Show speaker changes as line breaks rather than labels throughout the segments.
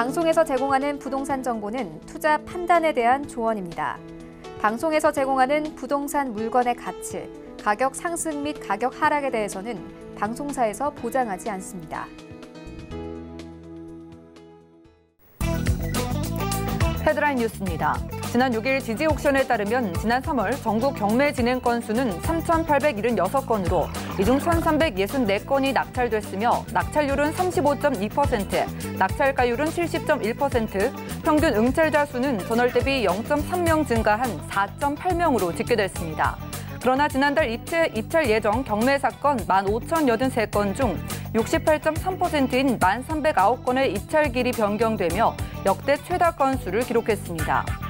본 방송에서 제공하는 부동산 정보는 투자 판단에 대한 조언입니다. 방송에서 제공하는 부동산 물건의 가치, 가격 상승 및 가격 하락에 대해서는 방송사에서 보장하지 않습니다.
헤드라인 뉴스입니다. 지난 6일 지지 옥션에 따르면 지난 3월 전국 경매 진행 건수는 3,876건으로 이 중 1,364건이 낙찰됐으며 낙찰률은 35.2%, 낙찰가율은 70.1%, 평균 응찰자 수는 전월 대비 0.3명 증가한 4.8명으로 집계됐습니다. 그러나 지난달 입찰, 입찰 예정 경매 사건 15,083건 중 68.3%인 1,309건의 입찰 길이 변경되며 역대 최다 건수를 기록했습니다.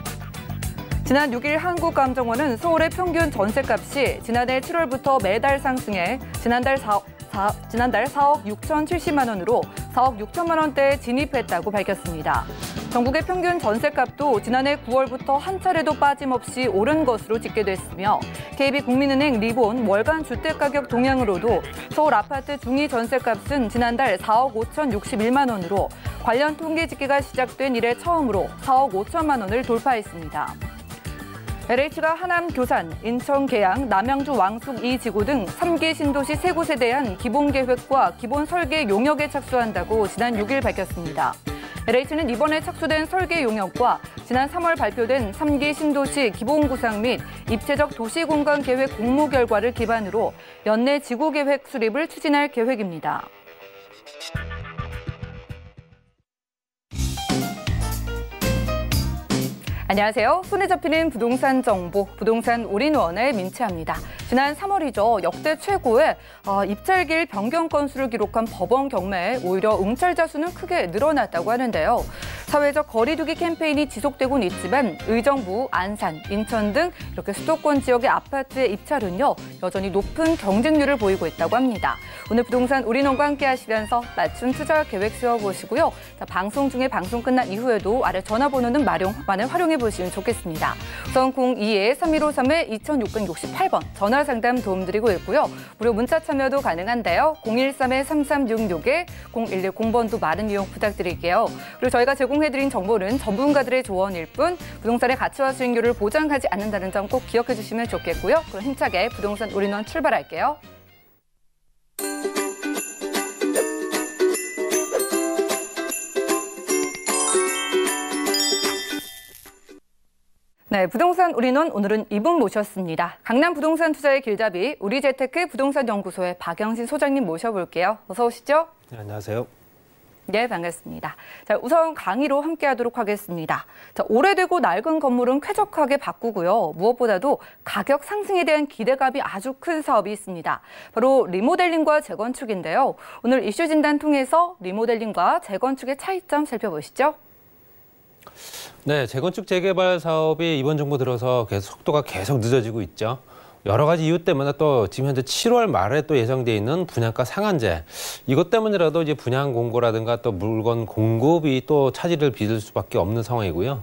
지난 6일 한국감정원은 서울의 평균 전세값이 지난해 7월부터 매달 상승해 지난달 4, 4, 지난달 4억 6,070만 원으로 4억 6천만 원대에 진입했다고 밝혔습니다. 전국의 평균 전세값도 지난해 9월부터 한 차례도 빠짐없이 오른 것으로 집계됐으며 KB국민은행 리본 월간 주택가격 동향으로도 서울 아파트 중위 전세값은 지난달 4억 5,061만 원으로 관련 통계 집계가 시작된 이래 처음으로 4억 5천만 원을 돌파했습니다. LH가 하남, 교산, 인천, 계양, 남양주, 왕숙, 이지구 등 3개 신도시 세 곳에 대한 기본 계획과 기본 설계 용역에 착수한다고 지난 6일 밝혔습니다. LH는 이번에 착수된 설계 용역과 지난 3월 발표된 3기 신도시 기본 구상 및 입체적 도시 공간 계획 공모 결과를 기반으로 연내 지구 계획 수립을 추진할 계획입니다. 안녕하세요. 손에 잡히는 부동산 정보, 부동산 올인원의 민채합니다. 지난 3월이죠. 역대 최고의 어, 입찰길 변경 건수를 기록한 법원 경매에 오히려 응찰자 수는 크게 늘어났다고 하는데요. 사회적 거리두기 캠페인이 지속되곤 있지만 의정부, 안산, 인천 등 이렇게 수도권 지역의 아파트의 입찰은요 여전히 높은 경쟁률을 보이고 있다고 합니다. 오늘 부동산 올인원과 함께 하시면서 맞춤 투자 계획 세워보시고요. 자, 방송 중에 방송 끝난 이후에도 아래 전화번호는 많은 활용해 보시면 좋겠습니다. 우선 02-3153-2668번 전화 상담 도움드리고 있고요. 무료 문자 참여도 가능한데요. 013-3366에 0110번도 많은 이용 부탁드릴게요. 그리고 저희가 제공 해드린 정보는 전문가들의 조언일 뿐 부동산의 가치와 수익률을 보장하지 않는다는 점 꼭 기억해 주시면 좋겠고요. 그럼 힘차게 부동산 올인원 출발할게요. 네, 부동산 우리는 오늘은 이분 모셨습니다. 강남 부동산 투자의 길잡이 우리재테크 부동산 연구소의 박영신 소장님 모셔볼게요. 어서 오시죠.
네, 안녕하세요.
네, 반갑습니다. 자, 우선 강의로 함께 하도록 하겠습니다. 자, 오래되고 낡은 건물은 쾌적하게 바꾸고요. 무엇보다도 가격 상승에 대한 기대감이 아주 큰 사업이 있습니다. 바로 리모델링과 재건축인데요. 오늘 이슈 진단 통해서 리모델링과 재건축의 차이점 살펴보시죠.
네, 재건축 재개발 사업이 이번 정부 들어서 계속 속도가 계속 늦어지고 있죠. 여러 가지 이유 때문에 또 지금 현재 7월 말에 또 예정돼 있는 분양가 상한제 이것 때문이라도 이제 분양 공고라든가 또 물건 공급이 또 차질을 빚을 수밖에 없는 상황이고요.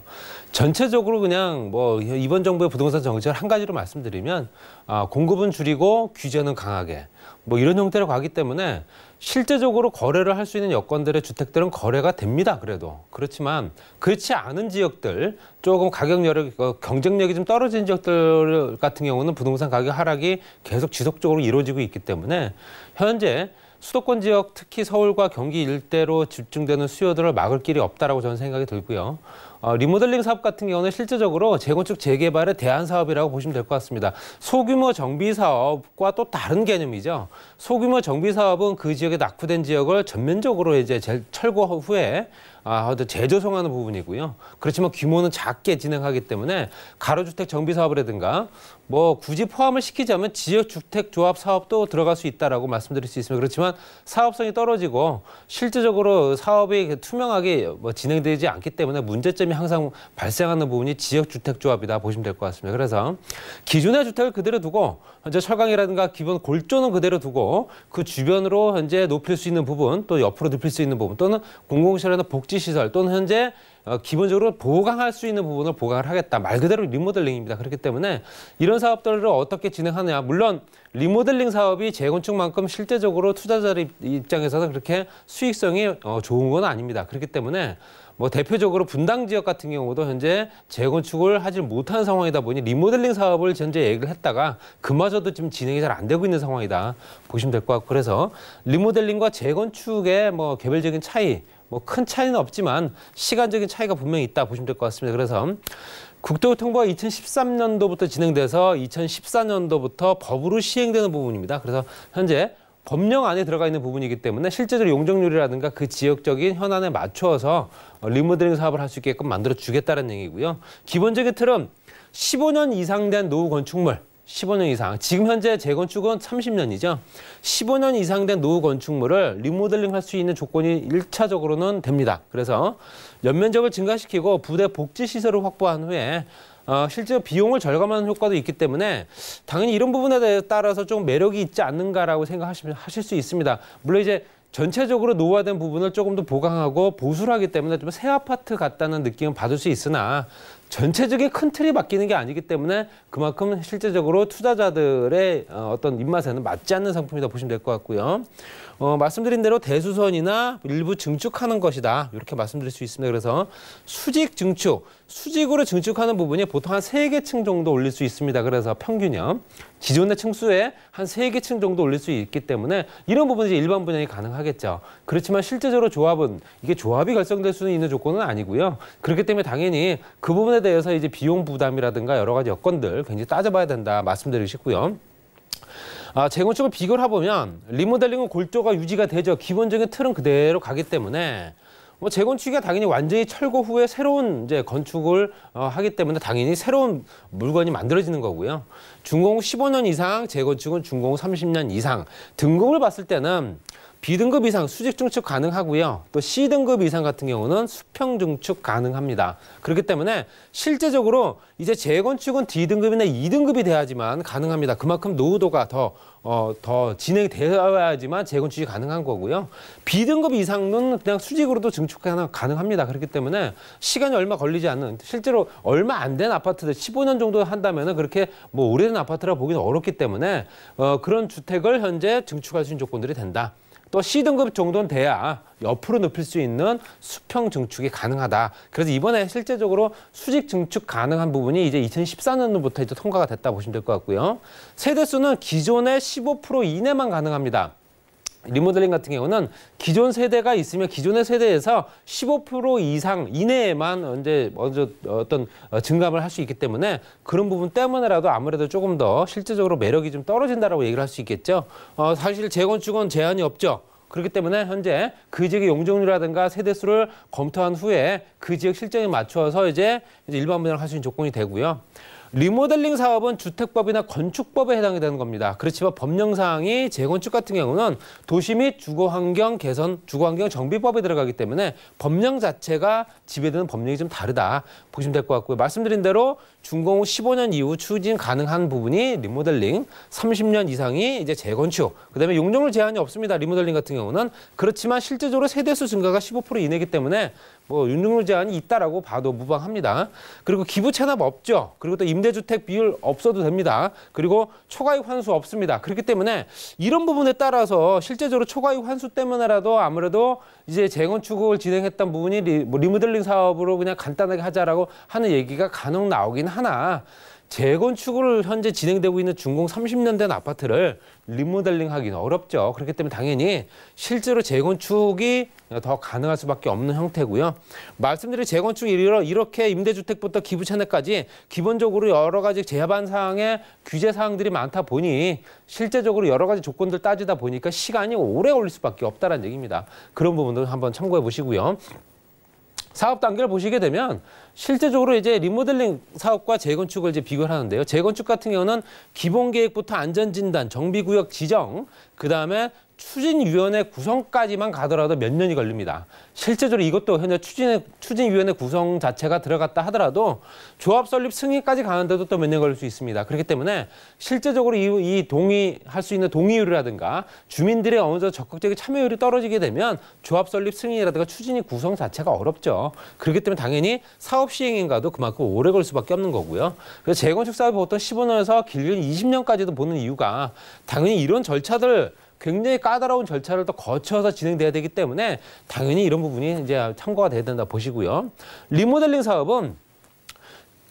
전체적으로 그냥 뭐 이번 정부의 부동산 정책을 한 가지로 말씀드리면 아, 공급은 줄이고 규제는 강하게 뭐 이런 형태로 가기 때문에 실제적으로 거래를 할 수 있는 여건들의 주택들은 거래가 됩니다. 그래도 그렇지만 그렇지 않은 지역들 조금 가격 여력 어, 경쟁력이 좀 떨어진 지역들 같은 경우는 부동산 가격 하락이 계속 지속적으로 이루어지고 있기 때문에 현재 수도권 지역 특히 서울과 경기 일대로 집중되는 수요들을 막을 길이 없다라고 저는 생각이 들고요. 어, 리모델링 사업 같은 경우는 실제적으로 재건축 재개발의 대안 사업이라고 보시면 될 것 같습니다. 소규모 정비 사업과 또 다른 개념이죠. 소규모 정비 사업은 그 지역에 낙후된 지역을 전면적으로 이제 철거 후에 아, 재조성하는 부분이고요. 그렇지만 규모는 작게 진행하기 때문에 가로주택 정비 사업이라든가 뭐 굳이 포함을 시키자면 지역주택 조합 사업도 들어갈 수 있다라고 말씀드릴 수 있습니다. 그렇지만 사업성이 떨어지고 실질적으로 사업이 투명하게 뭐 진행되지 않기 때문에 문제점이 항상 발생하는 부분이 지역주택 조합이다 보시면 될 것 같습니다. 그래서 기존의 주택을 그대로 두고 현재 철강이라든가 기본 골조는 그대로 두고 그 주변으로 현재 높일 수 있는 부분 또 옆으로 높일 수 있는 부분 또는 공공시설이나 복지 시설 또는 현재 어, 기본적으로 보강할 수 있는 부분을 보강을 하겠다. 말 그대로 리모델링입니다. 그렇기 때문에 이런 사업들을 어떻게 진행하느냐. 물론 리모델링 사업이 재건축만큼 실제적으로 투자자들 입장에서는 그렇게 수익성이 어, 좋은 건 아닙니다. 그렇기 때문에 뭐 대표적으로 분당 지역 같은 경우도 현재 재건축을 하지 못하는 상황이다 보니 리모델링 사업을 현재 얘기를 했다가 그마저도 지금 진행이 잘 안 되고 있는 상황이다 보시면 될 것 같고 그래서 리모델링과 재건축의 뭐 개별적인 차이 뭐 큰 차이는 없지만 시간적인 차이가 분명히 있다 보시면 될 것 같습니다. 그래서 국토교통부가 2013년도부터 진행돼서 2014년도부터 법으로 시행되는 부분입니다. 그래서 현재 법령 안에 들어가 있는 부분이기 때문에 실제적으로 용적률이라든가 그 지역적인 현안에 맞추어서 리모델링 사업을 할 수 있게끔 만들어 주겠다는 얘기고요. 기본적인 틀은 15년 이상 된 노후 건축물 15년 이상. 지금 현재 재건축은 30년이죠. 15년 이상 된 노후 건축물을 리모델링 할 수 있는 조건이 일차적으로는 됩니다. 그래서 연면적을 증가시키고 부대 복지 시설을 확보한 후에 어, 실제 비용을 절감하는 효과도 있기 때문에 당연히 이런 부분에 따라서 좀 매력이 있지 않는가라고 생각하시면 하실 수 있습니다. 물론 이제 전체적으로 노후화된 부분을 조금 더 보강하고 보수를 하기 때문에 좀 새 아파트 같다는 느낌을 받을 수 있으나 전체적인 큰 틀이 바뀌는 게 아니기 때문에 그만큼 실제적으로 투자자들의 어, 어떤 입맛에는 맞지 않는 상품이다 보시면 될 것 같고요. 어, 말씀드린 대로 대수선이나 일부 증축하는 것이다. 이렇게 말씀드릴 수 있습니다. 그래서 수직 증축, 수직으로 증축하는 부분이 보통 한 세개층 정도 올릴 수 있습니다. 그래서 평균이요. 기존의 층수에 한 세개층 정도 올릴 수 있기 때문에 이런 부분이 일반 분양이 가능하겠죠. 그렇지만 실제적으로 조합은 이게 조합이 결성될 수 있는 조건은 아니고요. 그렇기 때문에 당연히 그 부분에 대해서 이제 비용 부담이라든가 여러 가지 여건들 굉장히 따져봐야 된다 말씀드리고 싶고요. 아, 재건축을 비교를 해보면 리모델링은 골조가 유지가 되죠. 기본적인 틀은 그대로 가기 때문에 뭐 재건축이 당연히 완전히 철거 후에 새로운 이제 건축을 어, 하기 때문에 당연히 새로운 물건이 만들어지는 거고요. 준공 15년 이상, 재건축은 준공 30년 이상. 등급을 봤을 때는 B등급 이상 수직 증축 가능하고요. 또 C등급 이상 같은 경우는 수평 증축 가능합니다. 그렇기 때문에 실제적으로 이제 재건축은 D등급이나 E등급이 돼야지만 가능합니다. 그만큼 노후도가 더, 어, 더 진행이 되어야지만 재건축이 가능한 거고요. B등급 이상은 그냥 수직으로도 증축 가능합니다. 그렇기 때문에 시간이 얼마 걸리지 않는 실제로 얼마 안 된 아파트들 15년 정도 한다면 그렇게 뭐 오래된 아파트라 보기는 어렵기 때문에 어, 그런 주택을 현재 증축할 수 있는 조건들이 된다. 또 C등급 정도는 돼야 옆으로 높일 수 있는 수평 증축이 가능하다. 그래서 이번에 실제적으로 수직 증축 가능한 부분이 이제 2014년도부터 이제 통과가 됐다 보시면 될 것 같고요. 세대수는 기존의 15% 이내만 가능합니다. 리모델링 같은 경우는 기존 세대가 있으면 기존의 세대에서 15% 이상 이내에만 이제 먼저 어떤 증감을 할 수 있기 때문에 그런 부분 때문에라도 아무래도 조금 더 실질적으로 매력이 좀 떨어진다라고 얘기를 할 수 있겠죠. 어, 사실 재건축은 제한이 없죠. 그렇기 때문에 현재 그 지역의 용적률이라든가 세대수를 검토한 후에 그 지역 실정에 맞추어서 이제 일반 분양을 할수 있는 조건이 되고요. 리모델링 사업은 주택법이나 건축법에 해당이 되는 겁니다. 그렇지만 법령사항이 재건축 같은 경우는 도시 및 주거환경 개선, 주거환경 정비법에 들어가기 때문에 법령 자체가 지배되는 법령이 좀 다르다 보시면 될 것 같고요. 말씀드린 대로 준공 후 15년 이후 추진 가능한 부분이 리모델링, 30년 이상이 이제 재건축, 그다음에 용적률 제한이 없습니다. 리모델링 같은 경우는 그렇지만 실제적으로 세대수 증가가 15% 이내이기 때문에 뭐 용적률 제한이 있다라고 봐도 무방합니다. 그리고 기부 체납 없죠. 그리고 또 임대주택 비율 없어도 됩니다. 그리고 초과이익 환수 없습니다. 그렇기 때문에 이런 부분에 따라서 실제적으로 초과이익 환수 때문에라도 아무래도 이제 재건축을 진행했던 부분이 리, 뭐 리모델링 사업으로 그냥 간단하게 하자라고 하는 얘기가 간혹 나오긴 하나 재건축을 현재 진행되고 있는 준공 30년 된 아파트를 리모델링 하기는 어렵죠. 그렇기 때문에 당연히 실제로 재건축이 더 가능할 수밖에 없는 형태고요. 말씀드린 재건축 이렇게 임대주택부터 기부채내까지 기본적으로 여러 가지 제반 사항의 규제 사항들이 많다 보니 실제적으로 여러 가지 조건들 따지다 보니까 시간이 오래 걸릴 수밖에 없다는 얘기입니다. 그런 부분도 한번 참고해 보시고요. 사업 단계를 보시게 되면 실제적으로 이제 리모델링 사업과 재건축을 이제 비교를 하는데요. 재건축 같은 경우는 기본 계획부터 안전 진단, 정비 구역 지정, 그다음에 추진위원회 구성까지만 가더라도 몇 년이 걸립니다. 실제적으로 이것도 현재 추진, 추진위원회 구성 자체가 들어갔다 하더라도 조합 설립 승인까지 가는데도 또 몇 년 걸릴 수 있습니다. 그렇기 때문에 실제적으로 이, 이 동의할 수 있는 동의율이라든가 주민들의 어느 정도 적극적인 참여율이 떨어지게 되면 조합 설립 승인이라든가 추진위 구성 자체가 어렵죠. 그렇기 때문에 당연히 사업 시행인가도 그만큼 오래 걸 수밖에 없는 거고요. 그래서 재건축 사업이 보통 15년에서 길게는 20년까지도 보는 이유가 당연히 이런 절차들 굉장히 까다로운 절차를 또 거쳐서 진행돼야 되기 때문에 당연히 이런 부분이 이제 참고가 돼야 된다 보시고요. 리모델링 사업은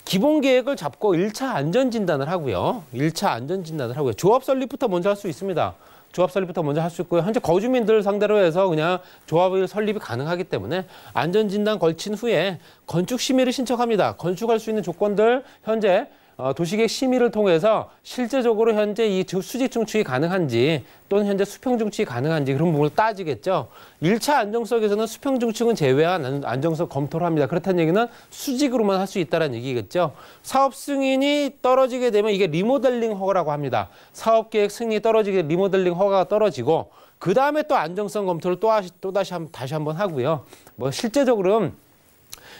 기본 계획을 잡고 일차 안전 진단을 하고요. 일차 안전 진단을 하고요. 조합 설립부터 먼저 할 수 있습니다. 조합 설립부터 먼저 할 수 있고요. 현재 거주민들 상대로 해서 그냥 조합을 설립이 가능하기 때문에 안전 진단 걸친 후에 건축 심의를 신청합니다. 건축할 수 있는 조건들 현재 어, 도시계획 심의를 통해서 실제적으로 현재 이 수직 중축이 가능한지 또는 현재 수평 중축이 가능한지 그런 부분을 따지겠죠. 일차 안정성에서는 수평 중축은 제외한 안- 안정성 검토를 합니다. 그렇다는 얘기는 수직으로만 할 수 있다는 얘기겠죠. 사업 승인이 떨어지게 되면 이게 리모델링 허가라고 합니다. 사업 계획 승인이 떨어지게 리모델링 허가가 떨어지고 그 다음에 또 안정성 검토를 또, 다시 한번 하고요. 뭐 실제적으로는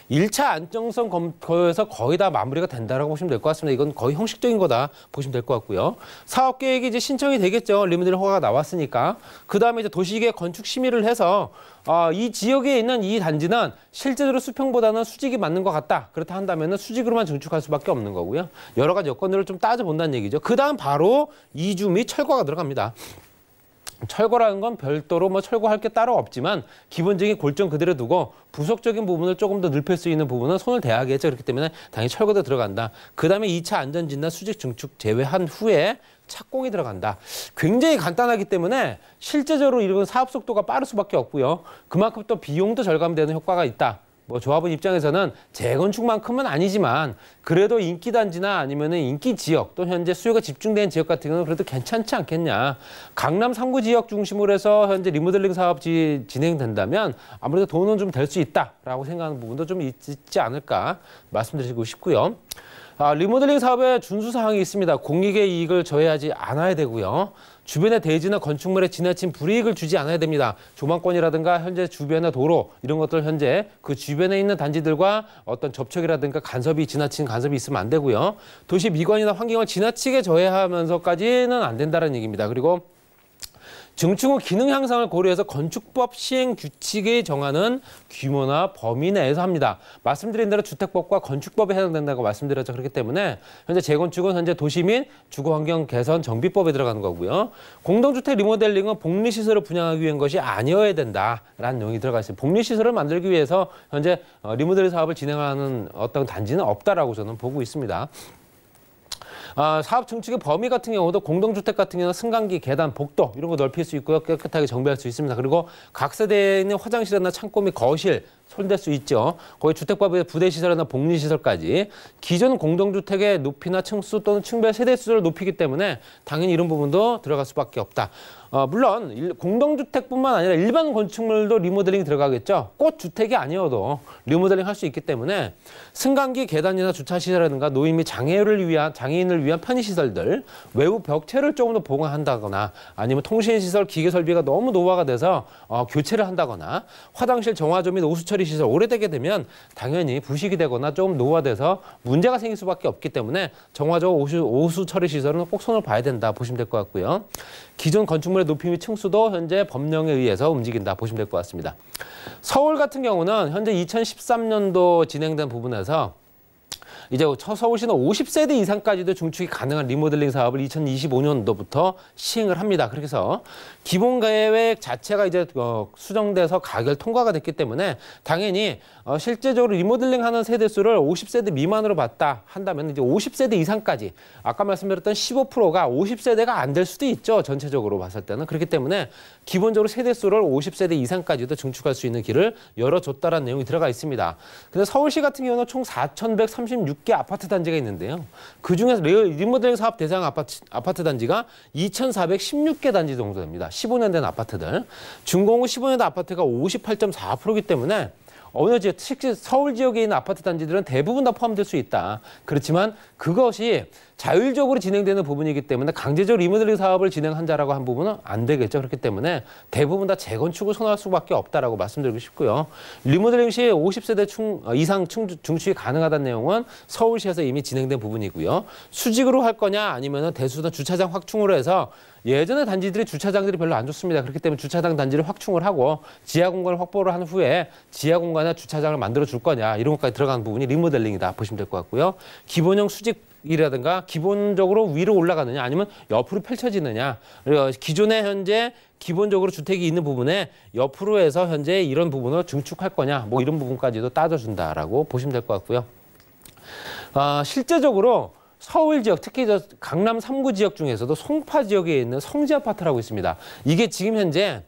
일차 안정성 검토에서 거의 다 마무리가 된다라고 보시면 될 것 같습니다. 이건 거의 형식적인 거다 보시면 될 것 같고요. 사업 계획이 이제 신청이 되겠죠. 리모델링 허가가 나왔으니까. 그 다음에 이제 도시계획 건축 심의를 해서 어, 이 지역에 있는 이 단지는 실제로 수평보다는 수직이 맞는 것 같다. 그렇다 한다면 수직으로만 증축할 수밖에 없는 거고요. 여러 가지 여건들을 좀 따져본다는 얘기죠. 그 다음 바로 이주 및 철거가 들어갑니다. 철거라는 건 별도로 뭐 철거할 게 따로 없지만 기본적인 골정 그대로 두고 부속적인 부분을 조금 더 넓힐 수 있는 부분은 손을 대야겠죠. 그렇기 때문에 당연히 철거도 들어간다. 그 다음에 2차 안전진단 수직 증축 제외한 후에 착공이 들어간다. 굉장히 간단하기 때문에 실제적으로 이런 사업 속도가 빠를 수밖에 없고요. 그만큼 또 비용도 절감되는 효과가 있다. 뭐 조합원 입장에서는 재건축만큼은 아니지만 그래도 인기 단지나 아니면은 인기 지역 또 현재 수요가 집중된 지역 같은 경우는 그래도 괜찮지 않겠냐. 강남 3구 지역 중심으로 해서 현재 리모델링 사업 지, 진행된다면 아무래도 돈은 좀 될 수 있다라고 생각하는 부분도 좀 있- 있지 않을까 말씀드리고 싶고요. 아, 리모델링 사업에 준수 사항이 있습니다. 공익의 이익을 저해하지 않아야 되고요. 주변의 대지나 건축물에 지나친 불이익을 주지 않아야 됩니다. 조망권이라든가 현재 주변의 도로 이런 것들 현재 그 주변에 있는 단지들과 어떤 접촉이라든가 간섭이 지나친 간섭이 있으면 안 되고요. 도시 미관이나 환경을 지나치게 저해하면서까지는 안 된다는 얘기입니다. 그리고 증축 후 기능 향상을 고려해서 건축법 시행 규칙에 정하는 규모나 범위 내에서 합니다. 말씀드린 대로 주택법과 건축법에 해당된다고 말씀드렸죠. 그렇기 때문에 현재 재건축은 현재 도시 및 주거환경 개선 정비법에 들어가는 거고요. 공동주택 리모델링은 복리시설을 분양하기 위한 것이 아니어야 된다라는 내용이 들어가 있습니다. 복리시설을 만들기 위해서 현재 어, 리모델링 사업을 진행하는 어떤 단지는 없다라고 저는 보고 있습니다. 아, 사업 증축의 범위 같은 경우도 공동주택 같은 경우는 승강기, 계단, 복도 이런 거 넓힐 수 있고요. 깨끗하게 정비할 수 있습니다. 그리고 각 세대에 있는 화장실이나 창고 및 거실 손댈 수 있죠. 거기 주택법의 부대시설이나 복리시설까지 기존 공동주택의 높이나 층수 또는 층별 세대 수를 높이기 때문에 당연히 이런 부분도 들어갈 수밖에 없다. 어, 물론 일- 공동주택뿐만 아니라 일반 건축물도 리모델링이 들어가겠죠. 꼭 주택이 아니어도 리모델링 할 수 있기 때문에 승강기, 계단이나 주차시설이라든가 노인 및 장애를 위한 장애인을 위한 편의시설들, 외부 벽체를 조금 더 보강한다거나 아니면 통신시설, 기계 설비가 너무 노화가 돼서 어, 교체를 한다거나 화장실 정화조 및 오수 처리 시설 오래되게 되면 당연히 부식이 되거나 조금 노화돼서 문제가 생길 수밖에 없기 때문에 정화조 오수, 오수 처리 시설은 꼭 손을 봐야 된다 보시면 될 것 같고요. 기존 건축물의 높이 및 층수도 현재 법령에 의해서 움직인다 보시면 될 것 같습니다. 서울 같은 경우는 현재 2013년도 진행된 부분에서 이제 저 서울시는 50세대 이상까지도 중축이 가능한 리모델링 사업을 2025년도부터 시행을 합니다. 그래서 기본 계획 자체가 이제 어, 수정돼서 가결 통과가 됐기 때문에 당연히 어, 실제적으로 리모델링 하는 세대 수를 50세대 미만으로 봤다 한다면 이제 50세대 이상까지 아까 말씀드렸던 15%가 50세대가 안 될 수도 있죠. 전체적으로 봤을 때는 그렇기 때문에 기본적으로 세대 수를 50세대 이상까지도 증축할 수 있는 길을 열어줬다라는 내용이 들어가 있습니다. 근데 서울시 같은 경우는 총 4,136개 아파트 단지가 있는데요. 그 중에서 레- 리모델링 사업 대상 아파트, 아파트 단지가 2,416개 단지 정도 됩니다. 15년 된 아파트들. 준공후 15년 된 아파트가 58.4%이기 때문에 어느 지역, 특히 서울 지역에 있는 아파트 단지들은 대부분 다 포함될 수 있다. 그렇지만 그것이 자율적으로 진행되는 부분이기 때문에 강제적 리모델링 사업을 진행한다라고 한 부분은 안 되겠죠. 그렇기 때문에 대부분 다 재건축을 선호할 수밖에 없다라고 말씀드리고 싶고요. 리모델링 시 50세대 충, 어, 이상 충, 중축이 가능하다는 내용은 서울시에서 이미 진행된 부분이고요. 수직으로 할 거냐 아니면 대수든 주차장 확충으로 해서 예전에 단지들이 주차장들이 별로 안 좋습니다. 그렇기 때문에 주차장 단지를 확충을 하고 지하 공간을 확보를 한 후에 지하 공간에 주차장을 만들어 줄 거냐 이런 것까지 들어가는 부분이 리모델링이다 보시면 될 것 같고요. 기본형 수직 이라든가 기본적으로 위로 올라가느냐 아니면 옆으로 펼쳐지느냐 그리고 기존에 현재 기본적으로 주택이 있는 부분에 옆으로 해서 현재 이런 부분을 증축할 거냐 뭐 이런 부분까지도 따져준다라고 보시면 될 것 같고요. 아, 실제적으로 서울 지역, 특히 저 강남 3구 지역 중에서도 송파 지역에 있는 성지 아파트라고 있습니다. 이게 지금 현재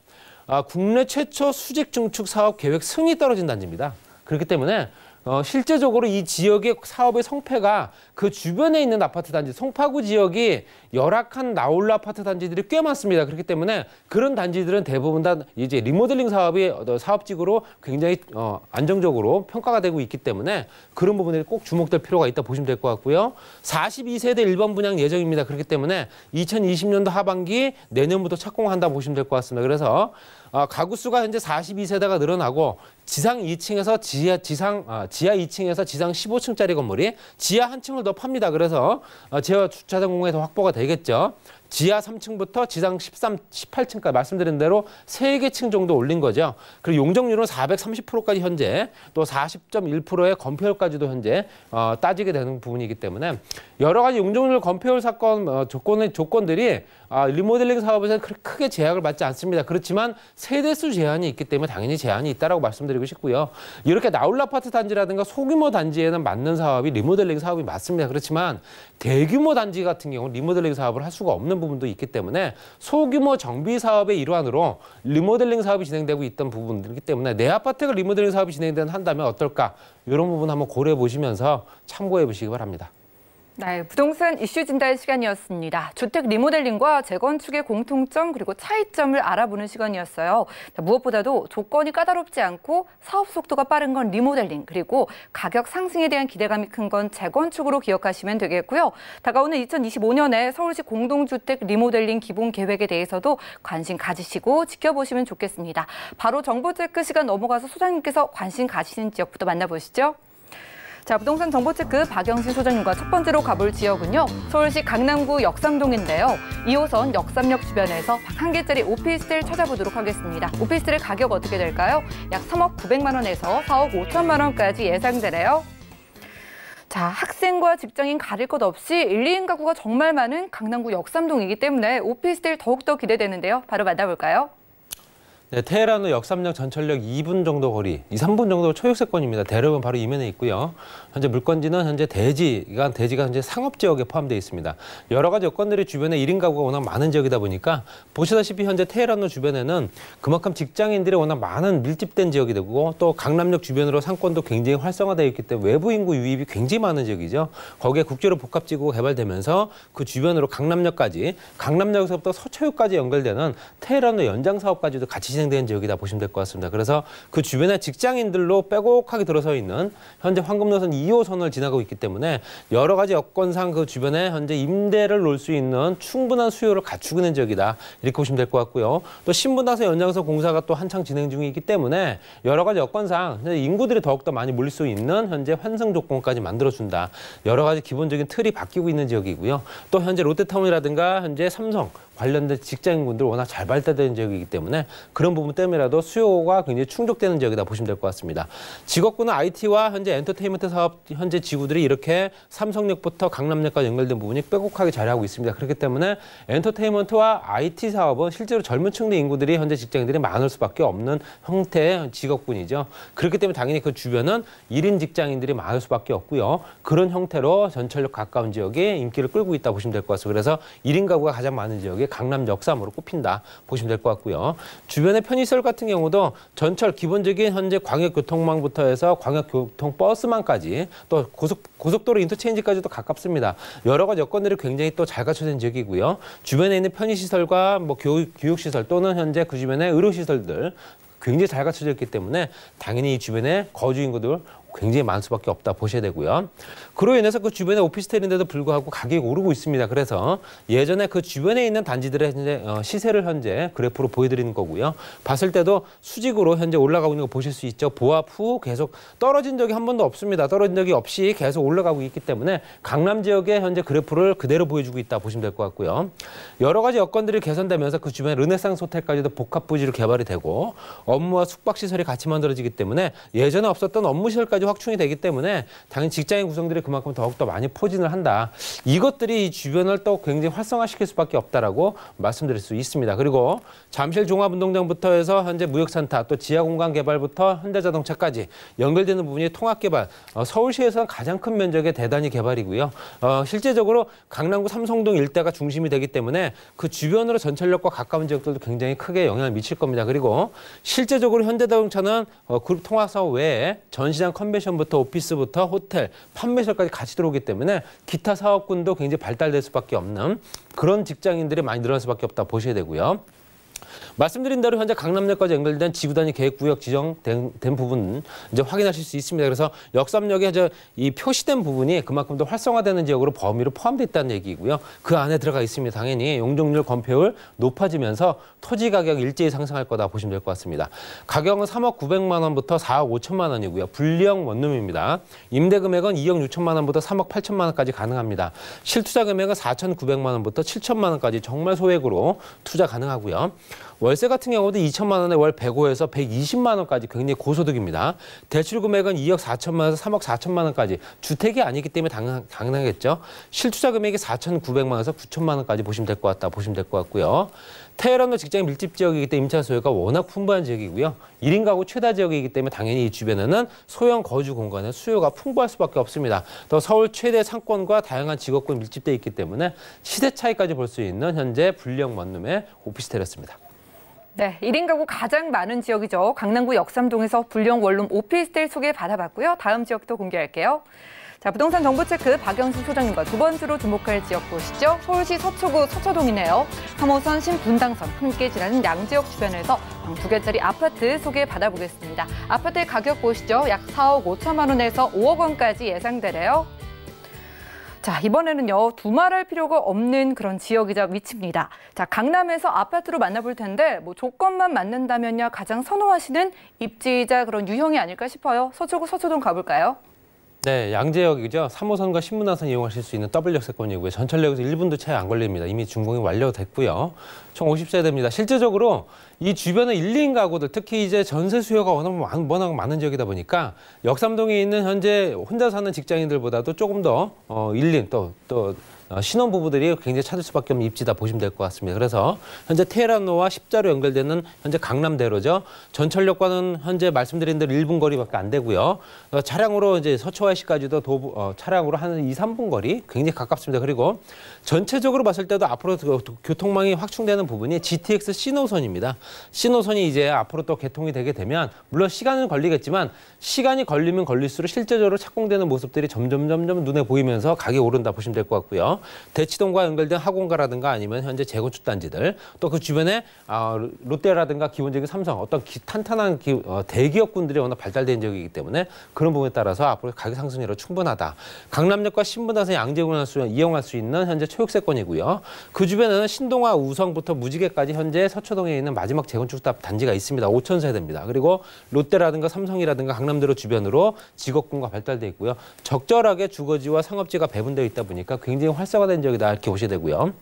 아, 국내 최초 수직 증축 사업 계획 승이 떨어진 단지입니다. 그렇기 때문에 어, 실제적으로 이 지역의 사업의 성패가 그 주변에 있는 아파트 단지, 송파구 지역이 열악한 나홀로 아파트 단지들이 꽤 많습니다. 그렇기 때문에 그런 단지들은 대부분 다 이제 리모델링 사업이 어, 사업직으로 굉장히 어, 안정적으로 평가가 되고 있기 때문에 그런 부분에 꼭 주목될 필요가 있다 보시면 될 것 같고요. 42세대 일반 분양 예정입니다. 그렇기 때문에 2020년도 하반기 내년부터 착공한다 보시면 될 것 같습니다. 그래서 어, 가구 수가 현재 42세대가 늘어나고 지상 2층에서 지하 지상 아, 지하 2층에서 지상 15층짜리 건물이 지하 한 층을 더 팝니다. 그래서 어, 지하 주차장 공간이 더 확보가 되겠죠. 지하 3층부터 지상 13, 18층까지 말씀드린 대로 3개 층 정도 올린 거죠. 그리고 용적률은 430%까지 현재 또 40.1%의 건폐율까지도 현재 어, 따지게 되는 부분이기 때문에 여러 가지 용적률 건폐율 사건 어, 조건의 조건들이 아, 리모델링 사업에서 크게 제약을 받지 않습니다. 그렇지만 세대수 제한이 있기 때문에 당연히 제한이 있다라고 말씀드리고 싶고요. 이렇게 나홀 아파트 단지라든가 소규모 단지에는 맞는 사업이 리모델링 사업이 맞습니다. 그렇지만 대규모 단지 같은 경우 리모델링 사업을 할 수가 없는 부분도 있기 때문에 소규모 정비 사업의 일환으로 리모델링 사업이 진행되고 있던 부분들이기 때문에 내 아파트가 리모델링 사업이 진행된다면 어떨까 이런 부분 한번 고려해 보시면서 참고해 보시기 바랍니다.
네, 부동산 이슈 진단 시간이었습니다. 주택 리모델링과 재건축의 공통점 그리고 차이점을 알아보는 시간이었어요. 자, 무엇보다도 조건이 까다롭지 않고 사업 속도가 빠른 건 리모델링 그리고 가격 상승에 대한 기대감이 큰 건 재건축으로 기억하시면 되겠고요. 다가오는 2025년에 서울시 공동주택 리모델링 기본 계획에 대해서도 관심 가지시고 지켜보시면 좋겠습니다. 바로 정보 체크 시간 넘어가서 소장님께서 관심 가시는 지역부터 만나보시죠. 자, 부동산 정보체크 박영신 소장님과 첫 번째로 가볼 지역은요. 서울시 강남구 역삼동인데요. 2호선 역삼역 주변에서 한 개짜리 오피스텔 찾아보도록 하겠습니다. 오피스텔의 가격 어떻게 될까요? 약 3억 900만 원에서 4억 5천만 원까지 예상되네요. 자, 학생과 직장인 가릴 것 없이 1, 2인 가구가 정말 많은 강남구 역삼동이기 때문에 오피스텔 더욱더 기대되는데요. 바로 만나볼까요?
네, 테헤란의 역삼역 전철역 2분 정도 거리, 2, 3분 정도 초역세권입니다. 대륙은 바로 이면에 있고요. 현재 물건지는 현재 대지가 대지가 현재 상업 지역에 포함되어 있습니다. 여러 가지 여건들이 주변에 1인 가구가 워낙 많은 지역이다 보니까 보시다시피 현재 테헤란의 주변에는 그만큼 직장인들이 워낙 많은 밀집된 지역이 되고 또 강남역 주변으로 상권도 굉장히 활성화되어 있기 때문에 외부 인구 유입이 굉장히 많은 지역이죠. 거기에 국제로 복합지구가 개발되면서 그 주변으로 강남역까지 강남역에서부터 서초역까지 연결되는 테헤란의 연장 사업까지도 같이 진행되는 지역이다 보시면 될 것 같습니다. 그래서 그 주변에 직장인들로 빼곡하게 들어서 있는 현재 황금노선 2호선을 지나고 있기 때문에 여러 가지 여건상 그 주변에 현재 임대를 놓을 수 있는 충분한 수요를 갖추고 있는 지역이다. 이렇게 보시면 될 것 같고요. 또 신분당선 연장선 공사가 또 한창 진행 중이기 때문에 여러 가지 여건상 인구들이 더욱더 많이 몰릴 수 있는 현재 환승 조건까지 만들어준다. 여러 가지 기본적인 틀이 바뀌고 있는 지역이고요. 또 현재 롯데타운이라든가 현재 삼성 관련된 직장인분들 워낙 잘 발달된 지역이기 때문에 그런 부분 때문에라도 수요가 굉장히 충족되는 지역이다 보시면 될 것 같습니다. 직업군은 IT와 현재 엔터테인먼트 사업 현재 지구들이 이렇게 삼성역부터 강남역까지 연결된 부분이 빼곡하게 자리하고 있습니다. 그렇기 때문에 엔터테인먼트와 IT 사업은 실제로 젊은 층의 인구들이 현재 직장인들이 많을 수밖에 없는 형태의 직업군이죠. 그렇기 때문에 당연히 그 주변은 1인 직장인들이 많을 수밖에 없고요. 그런 형태로 전철역 가까운 지역에 인기를 끌고 있다 보시면 될 것 같습니다. 그래서 1인 가구가 가장 많은 지역이 강남 역삼으로 꼽힌다 보시면 될 것 같고요. 주변의 편의시설 같은 경우도 전철 기본적인 현재 광역교통망부터 해서 광역교통버스망까지 또 고속, 고속도로 인터체인지까지도 가깝습니다. 여러 가지 여건들이 굉장히 또 잘 갖춰진 지역이고요. 주변에 있는 편의시설과 뭐 교육, 교육시설 또는 현재 그 주변의 의료시설들 굉장히 잘 갖춰져 있기 때문에 당연히 이 주변에 거주 인구들 굉장히 많을 수밖에 없다 보셔야 되고요. 그로 인해서 그 주변에 오피스텔인데도 불구하고 가격이 오르고 있습니다. 그래서 예전에 그 주변에 있는 단지들의 현재 어, 시세를 현재 그래프로 보여드리는 거고요. 봤을 때도 수직으로 현재 올라가고 있는 거 보실 수 있죠. 보합 후 계속 떨어진 적이 한 번도 없습니다. 떨어진 적이 없이 계속 올라가고 있기 때문에 강남 지역의 현재 그래프를 그대로 보여주고 있다 보시면 될 것 같고요. 여러 가지 여건들이 개선되면서 그 주변에 르네상스 호텔까지도 복합 부지로 개발이 되고 업무와 숙박 시설이 같이 만들어지기 때문에 예전에 없었던 업무 시설까지 확충이 되기 때문에 당연히 직장인 구성들이 그만큼 더욱더 많이 포진을 한다. 이것들이 이 주변을 또 굉장히 활성화시킬 수밖에 없다라고 말씀드릴 수 있습니다. 그리고 잠실 종합운동장부터 해서 현재 무역산타 또 지하공간 개발부터 현대자동차까지 연결되는 부분이 통합개발 어, 서울시에서는 가장 큰 면적의 대단히 개발이고요. 어, 실제적으로 강남구 삼성동 일대가 중심이 되기 때문에 그 주변으로 전철역과 가까운 지역들도 굉장히 크게 영향을 미칠 겁니다. 그리고 실제적으로 현대자동차는 어, 그룹 통합사업 외에 전시장 컨 벤션부터 오피스부터 호텔, 판매실까지 같이 들어오기 때문에 기타 사업군도 굉장히 발달될 수밖에 없는 그런 직장인들이 많이 늘어날 수밖에 없다 보셔야 되고요. 말씀드린 대로 현재 강남역까지 연결된 지구단위 계획구역 지정된 된 부분 이제 확인하실 수 있습니다. 그래서 역삼역에 이제 이 표시된 부분이 그만큼 더 활성화되는 지역으로 범위로 포함되어 있다는 얘기고요. 그 안에 들어가 있습니다. 당연히 용적률 건폐율 높아지면서 토지 가격 일제히 상승할 거다 보시면 될 것 같습니다. 가격은 3억 900만 원부터 4억 5천만 원이고요. 불리형 원룸입니다. 임대 금액은 2억 6천만 원부터 3억 8천만 원까지 가능합니다. 실투자 금액은 4,900만 원부터 7천만 원까지 정말 소액으로 투자 가능하고요. 월세 같은 경우도 2천만 원에 월 105에서 120만 원까지 굉장히 고소득입니다. 대출 금액은 2억 4천만 원에서 3억 4천만 원까지 주택이 아니기 때문에 당연, 당연하겠죠. 실투자 금액이 4,900만 원에서 9천만 원까지 보시면 될 것 같다 보시면 될 것 같고요. 테헤란도 직장 밀집 지역이기 때문에 임차 소유가 워낙 풍부한 지역이고요. 1인 가구 최다 지역이기 때문에 당연히 이 주변에는 소형 거주 공간의 수요가 풍부할 수밖에 없습니다. 또 서울 최대 상권과 다양한 직업군 밀집돼 있기 때문에 시대 차이까지 볼 수 있는 현재 불량 원룸의 오피스텔이었습니다.
네, 1인 가구 가장 많은 지역이죠. 강남구 역삼동에서 불량 원룸 오피스텔 소개 받아봤고요. 다음 지역도 공개할게요. 자, 부동산 정보 체크 박영수 소장님과 두 번째로 주목할 지역 보시죠. 서울시 서초구 서초동이네요. 3호선 신분당선 함께 지나는 양지역 주변에서 방 두 개짜리 아파트 소개 받아보겠습니다. 아파트의 가격 보시죠. 약 4억 5천만 원에서 5억 원까지 예상되래요. 자, 이번에는요, 두말할 필요가 없는 그런 지역이자 위치입니다. 자, 강남에서 아파트로 만나볼 텐데, 뭐 조건만 맞는다면야 가장 선호하시는 입지이자 그런 유형이 아닐까 싶어요. 서초구 서초동 가볼까요?
네, 양재역이죠. 3호선과 신문화선 이용하실 수 있는 더블 역세권이고요. 전철역에서 1분도 차이 안 걸립니다. 이미 준공이 완료됐고요. 총 50세대입니다. 실제적으로 이 주변의 1, 2인 가구들, 특히 이제 전세 수요가 워낙, 많, 워낙 많은 지역이다 보니까 역삼동에 있는 현재 혼자 사는 직장인들보다도 조금 더 어, 1, 2인 또, 또 어, 신혼 부부들이 굉장히 찾을 수밖에 없는 입지다 보시면 될 것 같습니다. 그래서 현재 테헤란로와 십자로 연결되는 현재 강남대로죠. 전철역과는 현재 말씀드린 대로 1분 거리밖에 안 되고요. 어, 차량으로 이제 서초와시까지도 도, 어, 차량으로 한 2, 3분 거리 굉장히 가깝습니다. 그리고 전체적으로 봤을 때도 앞으로 그 교통망이 확충되는 부분이 GTX 신호선입니다. 신호선이 이제 앞으로 또 개통이 되게 되면 물론 시간은 걸리겠지만 시간이 걸리면 걸릴수록 실제적으로 착공되는 모습들이 점점 점점 눈에 보이면서 가격이 오른다 보시면 될 것 같고요. 대치동과 연결된 학원가라든가 아니면 현재 재건축 단지들 또 그 주변에 아, 롯데라든가 기본적인 삼성 어떤 기, 탄탄한 기, 어, 대기업군들이 워낙 발달된 지역이기 때문에 그런 부분에 따라서 앞으로 가격 상승률은 충분하다. 강남역과 신분당선 양재군을 이용할 수 있는 현재 초역세권이고요. 그 주변에는 신동아 우성부터 무지개까지 현재 서초동에 있는 마지막 재건축 단지가 있습니다. 5천 세대입니다. 그리고 롯데라든가 삼성이라든가 강남대로 주변으로 직업군과 발달돼 있고요. 적절하게 주거지와 상업지가 배분되어 있다 보니까 굉장히 활성 화된 지역이다 이렇게 보셔야 되고요.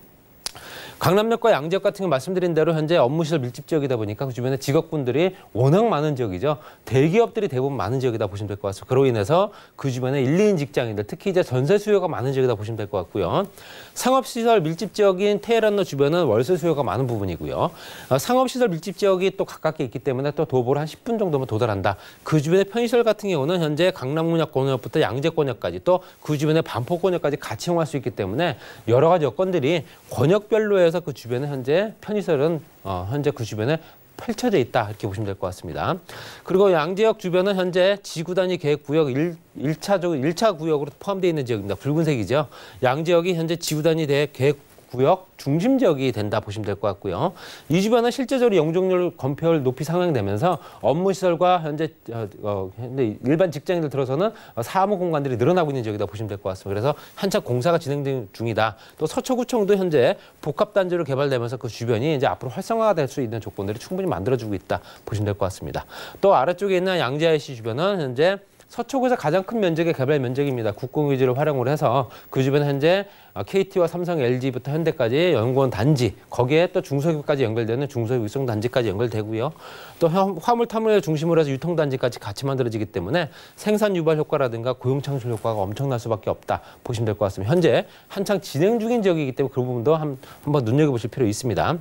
강남역과 양지역 같은 경우 말씀드린 대로 현재 업무시설 밀집 지역이다 보니까 그 주변에 직업군들이 워낙 많은 지역이죠. 대기업들이 대부분 많은 지역이다 보시면 될 것 같습니다. 그로 인해서 그 주변에 1, 2인 직장인들, 특히 이제 전세 수요가 많은 지역이다 보시면 될 것 같고요. 상업시설 밀집 지역인 테헤란로 주변은 월세 수요가 많은 부분이고요. 어, 상업시설 밀집 지역이 또 가깝게 있기 때문에 또 도보로 한 10분 정도면 도달한다. 그 주변의 편의시설 같은 경우는 현재 강남군역 권역부터 양재 권역까지 또 그 주변의 반포 권역까지 같이 이용할 수 있기 때문에 여러 가지 여건들이 권역별로 해서 그 주변에 현재 편의시설은 어, 현재 그 주변에 펼쳐져 있다 이렇게 보시면 될 것 같습니다. 그리고 양지역 주변은 현재 지구 단위 계획 구역 1, 1차적 1차 구역으로 포함되어 있는 지역입니다. 붉은색이죠. 양지역이 현재 지구 단위 계획 구역 중심 지역이 된다 보시면 될 것 같고요. 이 주변은 실제적으로 영종률 건폐율 높이 상향되면서 업무 시설과 현재 어, 어, 현재 일반 직장인들 들어서는 사무 공간들이 늘어나고 있는 지역이다 보시면 될 것 같습니다. 그래서 한참 공사가 진행 중이다. 또 서초구청도 현재 복합 단지로 개발되면서 그 주변이 이제 앞으로 활성화가 될수 있는 조건들이 충분히 만들어지고 있다 보시면 될 것 같습니다. 또 아래쪽에 있는 양재IC 주변은 현재 서초구에서 가장 큰 면적의 개발 면적입니다. 국공유지를 활용을 해서 그 주변 현재 KT와 삼성, LG부터 현대까지 연구원 단지, 거기에 또 중소기업까지 연결되는 중소기업 위성 단지까지 연결되고요. 또 화물 터미널 중심으로 해서 유통 단지까지 같이 만들어지기 때문에 생산 유발 효과라든가 고용 창출 효과가 엄청날 수밖에 없다 보시면 될 것 같습니다. 현재 한창 진행 중인 지역이기 때문에 그 부분도 한, 한번 눈여겨보실 필요 있습니다.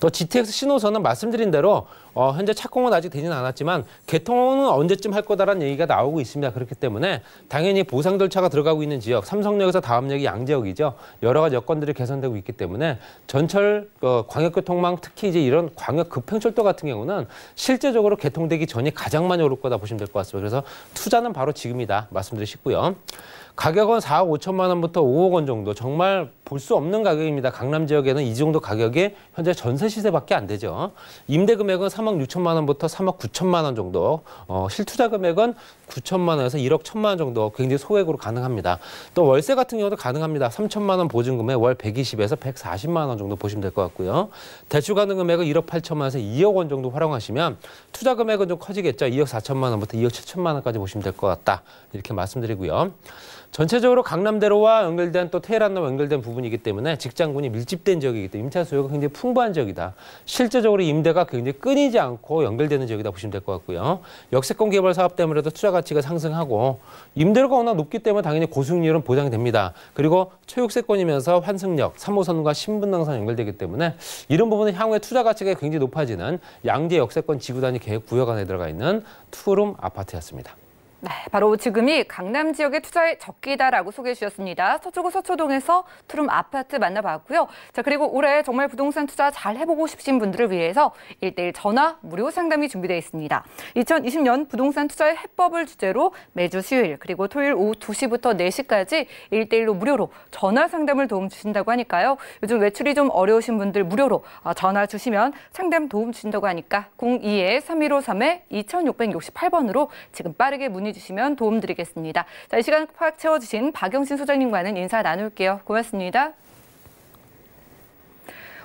또 GTX 신호선은 말씀드린 대로 어, 현재 착공은 아직 되지는 않았지만 개통은 언제쯤 할 거다라는 얘기가 나오고 있습니다. 그렇기 때문에 당연히 보상 절차가 들어가고 있는 지역, 삼성역에서 다음역이 양재역이죠. 여러 가지 여건들이 개선되고 있기 때문에 전철 어, 광역교통망 특히 이제 이런 광역 급행철도 같은 경우는 실제적으로 개통되기 전이 가장 많이 오를 거다 보시면 될 것 같습니다. 그래서 투자는 바로 지금이다 말씀드리고 싶고요. 가격은 4억 5천만 원부터 5억 원 정도 정말 볼 수 없는 가격입니다. 강남 지역에는 이 정도 가격이 현재 전세 시세밖에 안 되죠. 임대 금액은 3억 6천만 원부터 3억 9천만 원 정도, 어, 실투자 금액은 9천만 원에서 1억 1천만 원 정도 굉장히 소액으로 가능합니다. 또 월세 같은 경우도 가능합니다. 3천만 원 보증금에 월 120에서 140만 원 정도 보시면 될 것 같고요. 대출 가능 금액은 1억 8천만 원에서 2억 원 정도 활용하시면 투자 금액은 좀 커지겠죠. 2억 4천만 원부터 2억 7천만 원까지 보시면 될 것 같다. 이렇게 말씀드리고요. 전체적으로 강남대로와 연결된 또 테헤란과 연결된 부분이기 때문에 직장군이 밀집된 지역이기 때문에 임차 수요가 굉장히 풍부한 지역이다. 실제적으로 임대가 굉장히 끊이지 않고 연결되는 지역이다 보시면 될 것 같고요. 역세권 개발 사업 때문에도 투자 가치가 상승하고 임대료가 워낙 높기 때문에 당연히 고수익률은 보장이 됩니다. 그리고 초역세권이면서 환승역, 3호선과 신분당선 연결되기 때문에 이런 부분은 향후에 투자 가치가 굉장히 높아지는 양재 역세권 지구단위 계획 구역 안에 들어가 있는 투룸 아파트였습니다.
네, 바로 지금이 강남 지역의 투자의 적기다라고 소개해 주셨습니다. 서초구 서초동에서 투룸 아파트 만나봤고요. 자, 그리고 올해 정말 부동산 투자 잘 해보고 싶으신 분들을 위해서 일대일 전화 무료 상담이 준비되어 있습니다. 2020년 부동산 투자의 해법을 주제로 매주 수요일 그리고 토요일 오후 2시부터 4시까지 일대일로 무료로 전화 상담을 도움 주신다고 하니까요. 요즘 외출이 좀 어려우신 분들 무료로 어, 전화 주시면 상담 도움 주신다고 하니까 02-3153-2668번으로 지금 빠르게 문의 문의 주시면 도움드리겠습니다. 자, 이 시간 팍 채워주신 박영신 소장님과는 인사 나눌게요. 고맙습니다.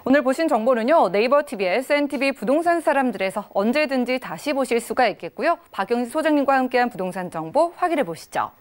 오늘 보신 정보는요. 네이버 TV, SNTV 부동산 사람들에서 언제든지 다시 보실 수가 있겠고요. 박영신 소장님과 함께한 부동산 정보 확인해 보시죠.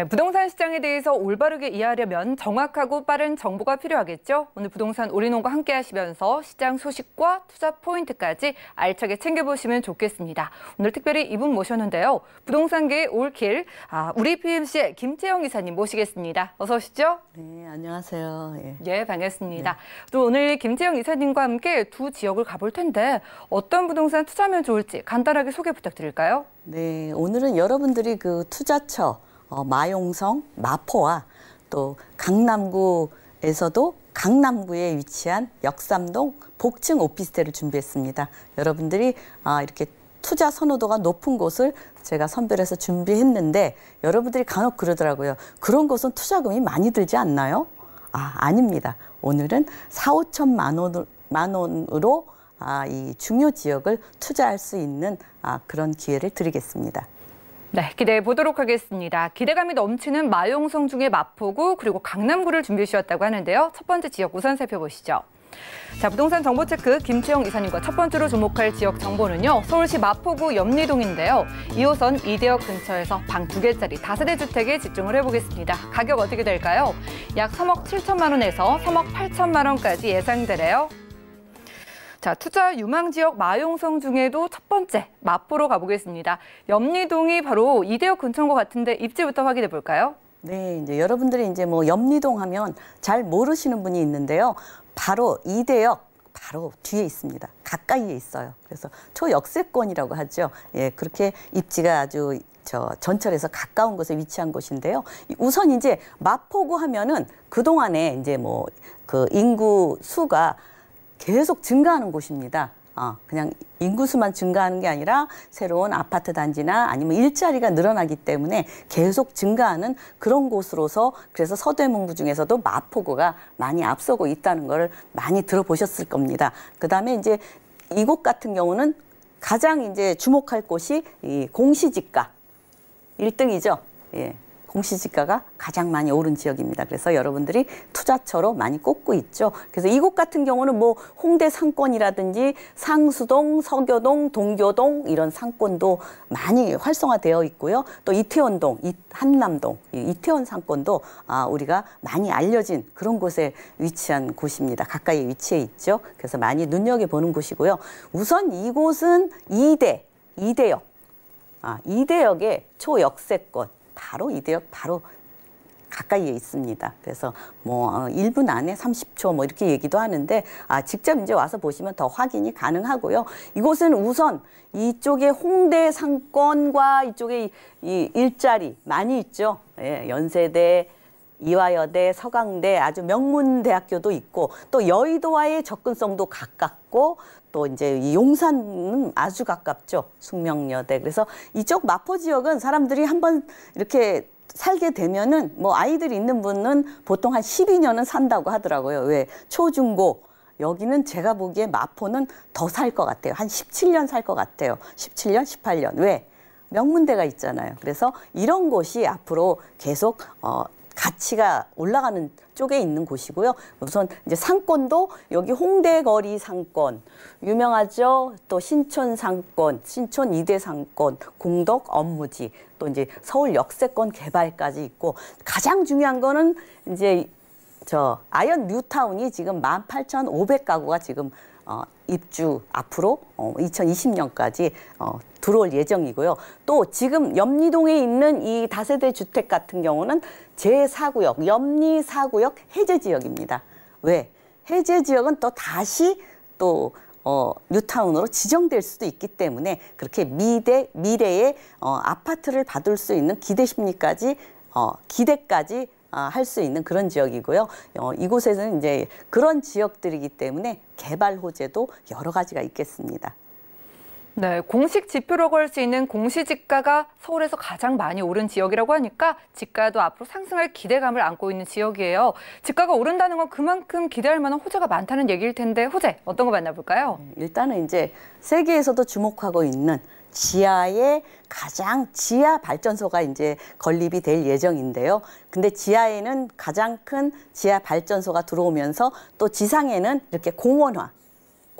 네, 부동산 시장에 대해서 올바르게 이해하려면 정확하고 빠른 정보가 필요하겠죠. 오늘 부동산 우리농과 함께 하시면서 시장 소식과 투자 포인트까지 알차게 챙겨보시면 좋겠습니다. 오늘 특별히 이분 모셨는데요. 부동산계의 올킬, 아, 우리 PMC의 김채영 이사님 모시겠습니다. 어서 오시죠.
네, 안녕하세요.
예, 예 반갑습니다. 네. 또 오늘 김채영 이사님과 함께 두 지역을 가볼 텐데 어떤 부동산 투자하면 좋을지 간단하게 소개 부탁드릴까요?
네, 오늘은 여러분들이 그 투자처 어, 마용성, 마포와 또 강남구에서도 강남구에 위치한 역삼동 복층 오피스텔을 준비했습니다. 여러분들이 아, 이렇게 투자 선호도가 높은 곳을 제가 선별해서 준비했는데 여러분들이 간혹 그러더라고요. 그런 곳은 투자금이 많이 들지 않나요? 아, 아닙니다. 오늘은 4, 5천만 원, 만 원으로 아, 이 중요 지역을 투자할 수 있는 아, 그런 기회를 드리겠습니다.
네, 기대해 보도록 하겠습니다. 기대감이 넘치는 마용성 중에 마포구 그리고 강남구를 준비해 주셨다고 하는데요. 첫 번째 지역 우선 살펴보시죠. 자, 부동산 정보 체크 김채영 이사님과 첫 번째로 주목할 지역 정보는요. 서울시 마포구 염리동인데요. 2호선 이대역 근처에서 방 두 개짜리 다세대 주택에 집중을 해보겠습니다. 가격 어떻게 될까요? 약 3억 7천만 원에서 3억 8천만 원까지 예상되래요. 자, 투자 유망 지역 마용성 중에도 첫 번째 마포로 가보겠습니다. 염리동이 바로 이대역 근처인 것 같은데 입지부터 확인해 볼까요?
네, 이제 여러분들이 이제 뭐 염리동 하면 잘 모르시는 분이 있는데요. 바로 이대역 바로 뒤에 있습니다. 가까이에 있어요. 그래서 초역세권이라고 하죠. 예, 그렇게 입지가 아주 저 전철에서 가까운 곳에 위치한 곳인데요. 우선 이제 마포구 하면은 그동안에 이제 뭐 그 인구 수가 계속 증가하는 곳입니다. 어, 그냥 인구수만 증가하는 게 아니라 새로운 아파트 단지나 아니면 일자리가 늘어나기 때문에 계속 증가하는 그런 곳으로서 그래서 서대문구 중에서도 마포구가 많이 앞서고 있다는 걸 많이 들어보셨을 겁니다. 그 다음에 이제 이곳 같은 경우는 가장 이제 주목할 곳이 이 공시지가 1등이죠. 예. 공시지가가 가장 많이 오른 지역입니다. 그래서 여러분들이 투자처로 많이 꼽고 있죠. 그래서 이곳 같은 경우는 뭐 홍대 상권이라든지 상수동, 서교동, 동교동 이런 상권도 많이 활성화되어 있고요. 또 이태원동, 한남동, 이태원 상권도 아, 우리가 많이 알려진 그런 곳에 위치한 곳입니다. 가까이 위치해 있죠. 그래서 많이 눈여겨보는 곳이고요. 우선 이곳은 이대이대역 아, 이대역의 초역세권 바로 이 대역 바로 가까이에 있습니다. 그래서 뭐 1분 어, 안에 30초 뭐 이렇게 얘기도 하는데 아 직접 이제 와서 보시면 더 확인이 가능하고요. 이곳은 우선 이쪽에 홍대 상권과 이쪽에 이 일자리 많이 있죠. 예, 연세대 이화여대, 서강대 아주 명문 대학교도 있고 또 여의도와의 접근성도 가깝고 또 이제 이 용산은 아주 가깝죠. 숙명여대. 그래서 이쪽 마포 지역은 사람들이 한번 이렇게 살게 되면은 뭐 아이들 있는 분은 보통 한 12년은 산다고 하더라고요. 왜? 초중고. 여기는 제가 보기에 마포는 더 살 것 같아요. 한 17년 살 것 같아요. 17년, 18년. 왜? 명문대가 있잖아요. 그래서 이런 곳이 앞으로 계속 어, 가치가 올라가는 쪽에 있는 곳이고요. 우선 이제 상권도 여기 홍대거리 상권 유명하죠. 또 신촌 상권, 신촌 이대 상권, 공덕 업무지, 또 이제 서울 역세권 개발까지 있고 가장 중요한 거는 이제 저 아현 뉴타운이 지금 18,500가구가 지금 어, 입주 앞으로 어, 2020년까지 어, 들어올 예정이고요. 또 지금 염리동에 있는 이 다세대 주택 같은 경우는 제4구역, 염리 4구역 해제 지역입니다. 왜? 해제 지역은 또 다시 또 어, 뉴타운으로 지정될 수도 있기 때문에 그렇게 미래, 미래에 어, 아파트를 받을 수 있는 기대 심리까지 어, 기대까지 아, 할 수 있는 그런 지역이고요. 어, 이곳에는 이제 그런 지역들이기 때문에 개발 호재도 여러 가지가 있겠습니다.
네, 공식 지표로 걸 수 있는 공시지가가 서울에서 가장 많이 오른 지역이라고 하니까 지가도 앞으로 상승할 기대감을 안고 있는 지역이에요. 지가가 오른다는 건 그만큼 기대할 만한 호재가 많다는 얘기일 텐데 호재 어떤 거 만나볼까요?
네, 일단은 이제 세계에서도 주목하고 있는 지하에 가장 지하 발전소가 이제 건립이 될 예정인데요. 근데 지하에는 가장 큰 지하 발전소가 들어오면서 또 지상에는 이렇게 공원화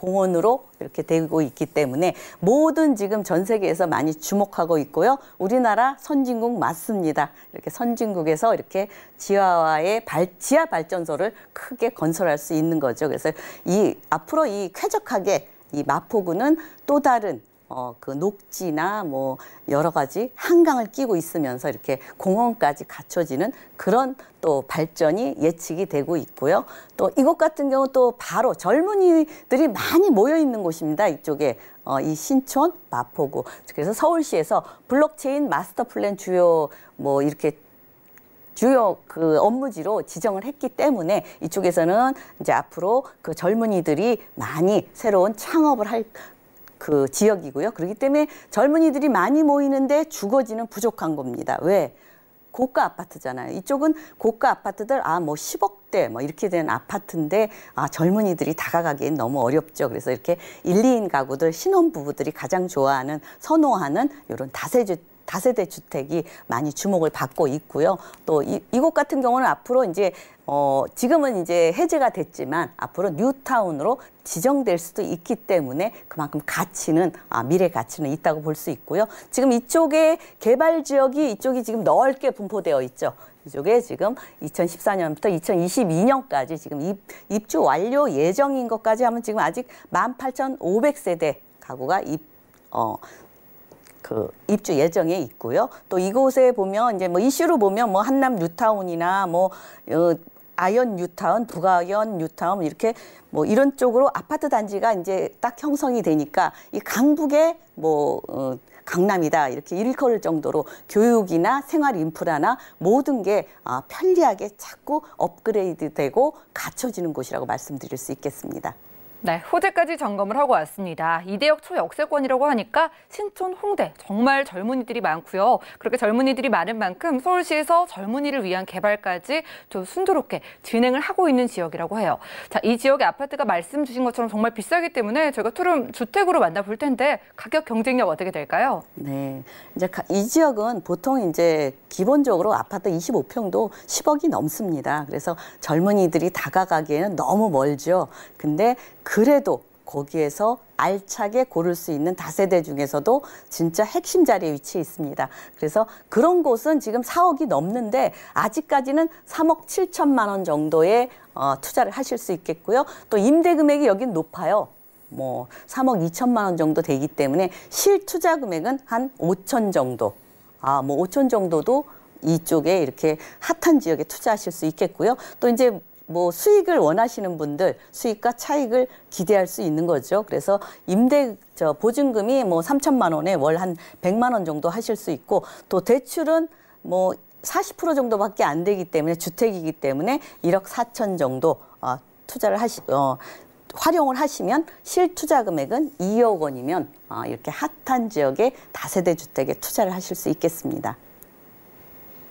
공원으로 이렇게 되고 있기 때문에 모든 지금 전 세계에서 많이 주목하고 있고요. 우리나라 선진국 맞습니다. 이렇게 선진국에서 이렇게 지하화의 발, 지하 발전소를 크게 건설할 수 있는 거죠. 그래서 이 앞으로 이 쾌적하게 이 마포구는 또 다른 어, 그 녹지나 뭐 여러 가지 한강을 끼고 있으면서 이렇게 공원까지 갖춰지는 그런 또 발전이 예측이 되고 있고요. 또 이곳 같은 경우 또 바로 젊은이들이 많이 모여 있는 곳입니다. 이쪽에 어, 이 신촌 마포구. 그래서 서울시에서 블록체인 마스터 플랜 주요 뭐 이렇게 주요 그 업무지로 지정을 했기 때문에 이쪽에서는 이제 앞으로 그 젊은이들이 많이 새로운 창업을 할 그 지역이고요. 그렇기 때문에 젊은이들이 많이 모이는데 주거지는 부족한 겁니다. 왜? 고가 아파트잖아요. 이쪽은 고가 아파트들 아 뭐 10억대 뭐 이렇게 된 아파트인데 아 젊은이들이 다가가기엔 너무 어렵죠. 그래서 이렇게 1, 2인 가구들 신혼 부부들이 가장 좋아하는 선호하는 이런 다세주 다세대 주택이 많이 주목을 받고 있고요. 또 이, 이곳 같은 경우는 앞으로 이제 어, 지금은 이제 해제가 됐지만 앞으로 뉴타운으로 지정될 수도 있기 때문에 그만큼 가치는 아, 미래 가치는 있다고 볼 수 있고요. 지금 이쪽에 개발 지역이 이쪽이 지금 넓게 분포되어 있죠. 이쪽에 지금 2014년부터 2022년까지 지금 입, 입주 완료 예정인 것까지 하면 지금 아직 18,500세대 가구가 입, 어, 그 입주 예정에 있고요. 또 이곳에 보면 이제 뭐 이슈로 보면 뭐 한남 뉴타운이나 뭐 어, 아현 뉴타운, 북아현 뉴타운 이렇게 뭐 이런 쪽으로 아파트 단지가 이제 딱 형성이 되니까 이 강북에 뭐 어, 강남이다 이렇게 일컬을 정도로 교육이나 생활 인프라나 모든 게 아, 편리하게 자꾸 업그레이드되고 갖춰지는 곳이라고 말씀드릴 수 있겠습니다.
네, 호재까지 점검을 하고 왔습니다. 이대역 초역세권이라고 하니까 신촌, 홍대 정말 젊은이들이 많고요. 그렇게 젊은이들이 많은 만큼 서울시에서 젊은이를 위한 개발까지 좀 순조롭게 진행을 하고 있는 지역이라고 해요. 자, 이 지역의 아파트가 말씀 주신 것처럼 정말 비싸기 때문에 저희가 투룸 주택으로 만나볼 텐데 가격 경쟁력 어떻게 될까요?
네. 이제 이 지역은 보통 이제 기본적으로 아파트 25평도 10억이 넘습니다. 그래서 젊은이들이 다가가기에는 너무 멀죠. 근데 그래도 거기에서 알차게 고를 수 있는 다세대 중에서도 진짜 핵심 자리에 위치해 있습니다. 그래서 그런 곳은 지금 4억이 넘는데 아직까지는 3억 7천만 원 정도의 어, 투자를 하실 수 있겠고요. 또 임대 금액이 여긴 높아요. 뭐 3억 2천만 원 정도 되기 때문에 실 투자 금액은 한 5천 정도. 아, 뭐 5천 정도도 이쪽에 이렇게 핫한 지역에 투자하실 수 있겠고요. 또 이제 뭐 수익을 원하시는 분들 수익과 차익을 기대할 수 있는 거죠. 그래서 임대 저 보증금이 뭐 3천만 원에 월 한 100만 원 정도 하실 수 있고 또 대출은 뭐 40% 정도밖에 안 되기 때문에 주택이기 때문에 1억 4천 정도 어, 투자를 하시 어, 활용을 하시면 실투자 금액은 2억 원이면 어, 이렇게 핫한 지역의 다세대 주택에 투자를 하실 수 있겠습니다.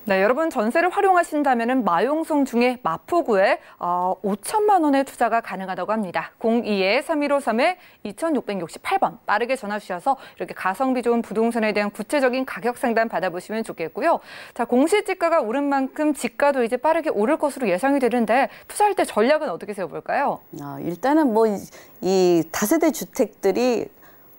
네, 여러분 전세를 활용하신다면 마용성 중에 마포구에 어, 5천만 원의 투자가 가능하다고 합니다. 02-3153-2668번 빠르게 전화 주셔서 이렇게 가성비 좋은 부동산에 대한 구체적인 가격 상담 받아보시면 좋겠고요. 자, 공시지가가 오른 만큼 지가도 이제 빠르게 오를 것으로 예상이 되는데 투자할 때 전략은 어떻게 세워볼까요?
어, 일단은 뭐 이 다세대 주택들이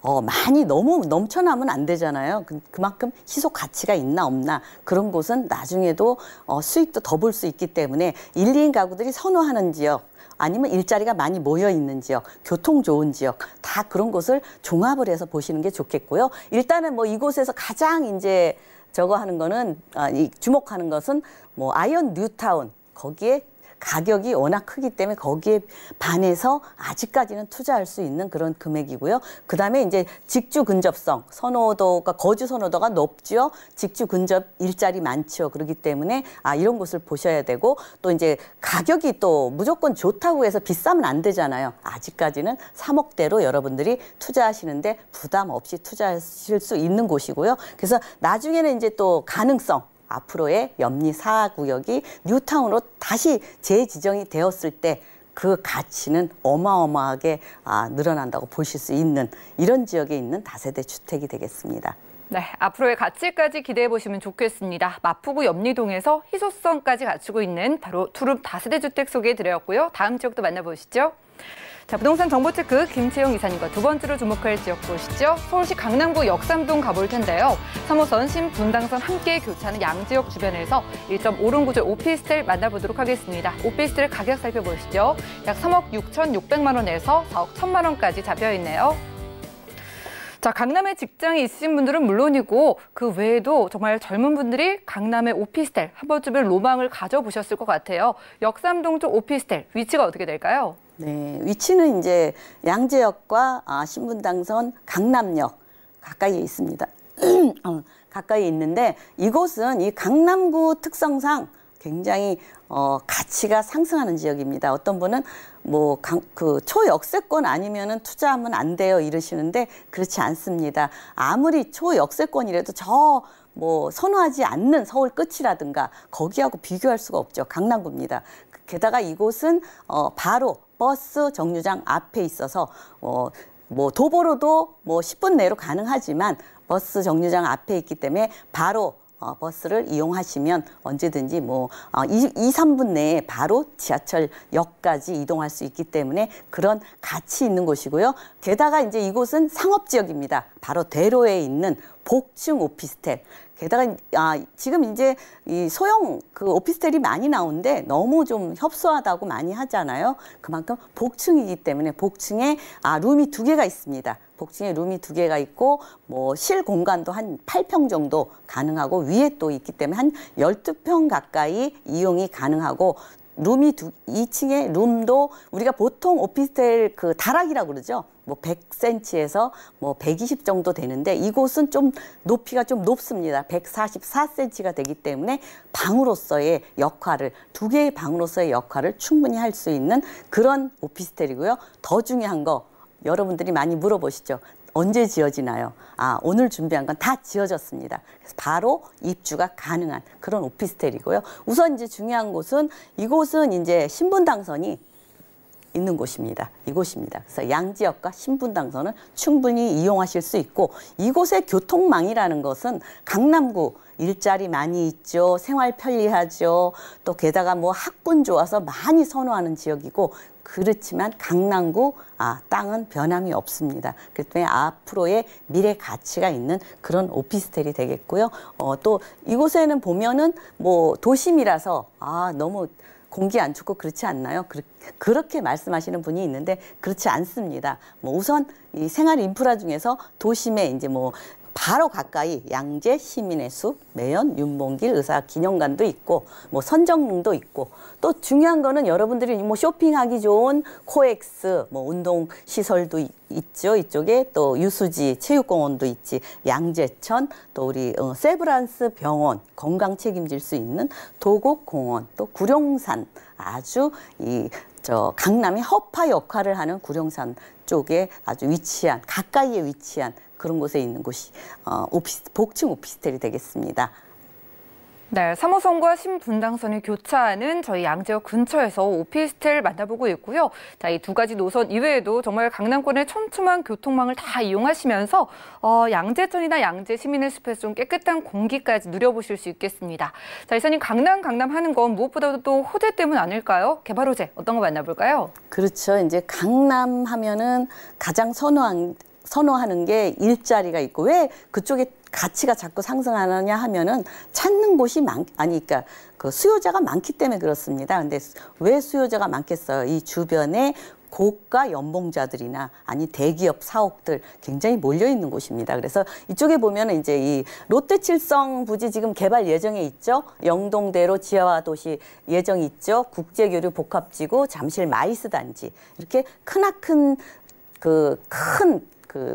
어, 많이 너무 넘쳐나면 안 되잖아요. 그, 그만큼 희소 가치가 있나 없나 그런 곳은 나중에도 어, 수익도 더 볼 수 있기 때문에 1, 2인 가구들이 선호하는 지역 아니면 일자리가 많이 모여 있는 지역, 교통 좋은 지역 다 그런 곳을 종합을 해서 보시는 게 좋겠고요. 일단은 뭐 이곳에서 가장 이제 저거 하는 거는 아, 이 주목하는 것은 뭐 아현 뉴타운 거기에 가격이 워낙 크기 때문에 거기에 반해서 아직까지는 투자할 수 있는 그런 금액이고요. 그 다음에 이제 직주 근접성 선호도가 거주 선호도가 높죠. 직주 근접 일자리 많죠. 그렇기 때문에 아 이런 곳을 보셔야 되고 또 이제 가격이 또 무조건 좋다고 해서 비싸면 안 되잖아요. 아직까지는 3억대로 여러분들이 투자하시는데 부담 없이 투자하실 수 있는 곳이고요. 그래서 나중에는 이제 또 가능성 앞으로의 염리 사구역이 뉴타운으로 다시 재지정이 되었을 때 그 가치는 어마어마하게 아, 늘어난다고 보실 수 있는 이런 지역에 있는 다세대 주택이 되겠습니다.
네, 앞으로의 가치까지 기대해 보시면 좋겠습니다. 마포구 염리동에서 희소성까지 갖추고 있는 바로 투룸 다세대 주택 소개해 드렸고요. 다음 지역도 만나보시죠. 자, 부동산 정보체크 김채용 이사님과 두 번째로 주목할 지역 보시죠. 서울시 강남구 역삼동 가볼 텐데요. 3호선 신분당선 함께 교차하는 양지역 주변에서 1.5룸 구조 오피스텔 만나보도록 하겠습니다. 오피스텔 가격 살펴보시죠. 약 3억 6천6백만 원에서 4억 1천만 원까지 잡혀 있네요. 자, 강남에 직장이 있으신 분들은 물론이고 그 외에도 정말 젊은 분들이 강남의 오피스텔 한 번쯤은 로망을 가져보셨을 것 같아요. 역삼동 쪽 오피스텔 위치가 어떻게 될까요?
네, 위치는 이제 양재역과 아, 신분 당선 강남역 가까이에 있습니다. 어, 가까이 있는데 이곳은 이 강남구 특성상 굉장히 어, 가치가 상승하는 지역입니다. 어떤 분은 뭐 그 초역세권 아니면은 투자하면 안 돼요 이러시는데 그렇지 않습니다. 아무리 초역세권이라도 저 뭐 선호하지 않는 서울 끝이라든가 거기하고 비교할 수가 없죠. 강남구입니다. 게다가 이곳은 어, 바로 버스 정류장 앞에 있어서 어, 뭐 도보로도 뭐 10분 내로 가능하지만 버스 정류장 앞에 있기 때문에 바로 어, 버스를 이용하시면 언제든지 뭐 어, 2, 2, 3분 내에 바로 지하철역까지 이동할 수 있기 때문에 그런 가치 있는 곳이고요. 게다가 이제 이곳은 상업 지역입니다. 바로 대로에 있는 복층 오피스텔. 게다가 아, 지금 이제 이 소형 그 오피스텔이 많이 나오는데 너무 좀 협소하다고 많이 하잖아요. 그만큼 복층이기 때문에 복층에 아, 룸이 두 개가 있습니다. 복층에 룸이 두 개가 있고 뭐 실 공간도 한 8평 정도 가능하고 위에 또 있기 때문에 한 12평 가까이 이용이 가능하고 룸이 두, 2층에 룸도 우리가 보통 오피스텔 그 다락이라고 그러죠. 뭐 100cm에서 뭐 120 정도 되는데 이곳은 좀 높이가 좀 높습니다. 144cm가 되기 때문에 방으로서의 역할을 두 개의 방으로서의 역할을 충분히 할 수 있는 그런 오피스텔이고요. 더 중요한 거 여러분들이 많이 물어보시죠. 언제 지어지나요? 아, 오늘 준비한 건 다 지어졌습니다. 그래서 바로 입주가 가능한 그런 오피스텔이고요. 우선 이제 중요한 곳은 이곳은 이제 신분 당선이 있는 곳입니다. 이곳입니다. 그래서 양지역과 신분당선을 충분히 이용하실 수 있고 이곳의 교통망이라는 것은 강남구 일자리 많이 있죠. 생활 편리하죠. 또 게다가 뭐 학군 좋아서 많이 선호하는 지역이고 그렇지만 강남구 아, 땅은 변함이 없습니다. 그렇기 앞으로의 미래 가치가 있는 그런 오피스텔이 되겠고요. 어, 또 이곳에는 보면은 뭐 도심이라서 아, 너무 공기 안 좋고 그렇지 않나요? 그, 렇게 말씀하시는 분이 있는데 그렇지 않습니다. 뭐 우선 이 생활 인프라 중에서 도심에 이제 뭐 바로 가까이 양재 시민의 숲, 매연, 윤봉길 의사 기념관도 있고 뭐 선정릉도 있고. 또 중요한 거는 여러분들이 뭐 쇼핑하기 좋은 코엑스 뭐 운동 시설도 있, 죠. 이쪽에 또 유수지 체육공원도 있지. 양재천 또 우리 어, 세브란스 병원 건강 책임질 수 있는 도곡공원 또 구룡산. 아주 이 저 강남의 허파 역할을 하는 구룡산 쪽에 아주 위치한 가까이에 위치한 그런 곳에 있는 곳이 어, 오피스, 복층 오피스텔이 되겠습니다.
네, 3호선과 신분당선이 교차하는 저희 양재역 근처에서 오피스텔 만나보고 있고요. 자, 이 두 가지 노선 이외에도 정말 강남권의 촘촘한 교통망을 다 이용하시면서 어, 양재천이나 양재 시민의 숲에서 좀 깨끗한 공기까지 누려보실 수 있겠습니다. 자, 이사님 강남 강남 하는 건 무엇보다도 또 호재 때문 아닐까요? 개발 호재 어떤 거 만나볼까요?
그렇죠. 이제 강남 하면은 가장 선호한 선호하는 게 일자리가 있고 왜 그쪽에 가치가 자꾸 상승하느냐 하면은 찾는 곳이 많 아니 그러니까 그 수요자가 많기 때문에 그렇습니다. 근데 왜 수요자가 많겠어요? 이 주변에 고가 연봉자들이나 아니 대기업 사옥들 굉장히 몰려 있는 곳입니다. 그래서 이쪽에 보면은 이제 이 롯데칠성 부지 지금 개발 예정에 있죠. 영동대로 지하화 도시 예정 있죠. 국제교류 복합지구 잠실 MICE 단지 이렇게 크나큰 그큰 그,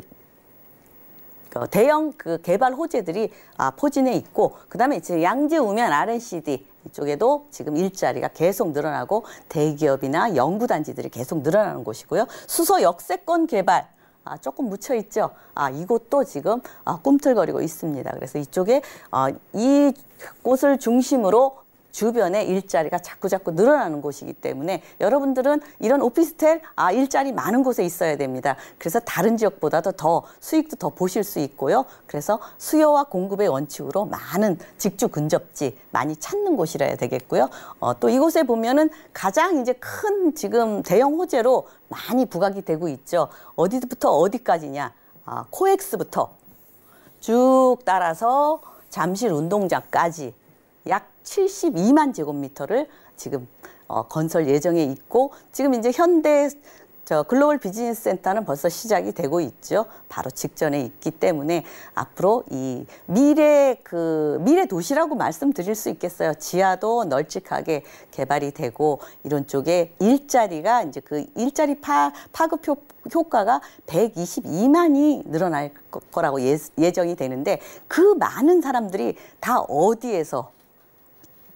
그 대형 그 개발 호재들이 아, 포진해 있고 그다음에 이제 양재 우면 R&CD 이쪽에도 지금 일자리가 계속 늘어나고 대기업이나 연구단지들이 계속 늘어나는 곳이고요. 수서 역세권 개발 아, 조금 묻혀 있죠. 아, 이곳도 지금 아, 꿈틀거리고 있습니다. 그래서 이쪽에 아, 이 곳을 중심으로 주변에 일자리가 자꾸 자꾸 늘어나는 곳이기 때문에 여러분들은 이런 오피스텔 아 일자리 많은 곳에 있어야 됩니다. 그래서 다른 지역보다도 더 수익도 더 보실 수 있고요. 그래서 수요와 공급의 원칙으로 많은 직주 근접지 많이 찾는 곳이라야 되겠고요. 어, 또 이곳에 보면은 가장 이제 큰 지금 대형 호재로 많이 부각이 되고 있죠. 어디부터 어디까지냐? 아, 코엑스부터 쭉 따라서 잠실 운동장까지 약 72만 제곱미터를 지금 어, 건설 예정에 있고 지금 이제 현대 저 글로벌 비즈니스 센터는 벌써 시작이 되고 있죠. 바로 직전에 있기 때문에 앞으로 이 미래 그 미래 도시라고 말씀드릴 수 있겠어요. 지하도 널찍하게 개발이 되고 이런 쪽에 일자리가 이제 그 일자리 파 파급 효, 효과가 122만이 늘어날 거라고 예, 예정이 되는데 그 많은 사람들이 다 어디에서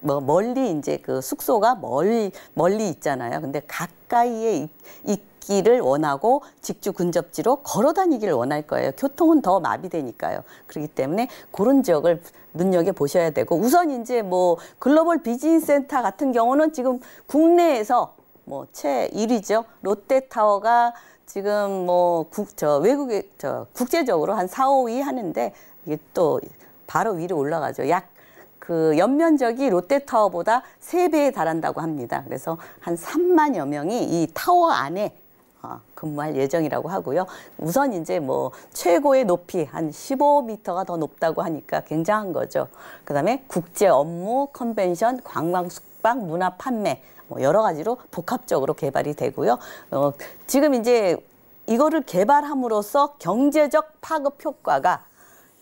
뭐 멀리 이제 그 숙소가 멀리 멀리 있잖아요. 근데 가까이에 있기를 원하고 직주 근접지로 걸어 다니기를 원할 거예요. 교통은 더 마비되니까요. 그렇기 때문에 그런 지역을 눈여겨 보셔야 되고 우선 이제 뭐 글로벌 비즈니스 센터 같은 경우는 지금 국내에서 뭐최 1위죠. 롯데타워가 지금 뭐 국, 저 외국에, 저 국제적으로 한 4, 5위 하는데 이게 또 바로 위로 올라가죠. 약 그 연면적이 롯데타워보다 세배에 달한다고 합니다. 그래서 한 3만여 명이 이 타워 안에 어, 근무할 예정이라고 하고요. 우선 이제 뭐 최고의 높이 한 15m가 더 높다고 하니까 굉장한 거죠. 그다음에 국제 업무, 컨벤션, 관광, 숙박, 문화 판매 뭐 여러 가지로 복합적으로 개발이 되고요. 어, 지금 이제 이거를 개발함으로써 경제적 파급 효과가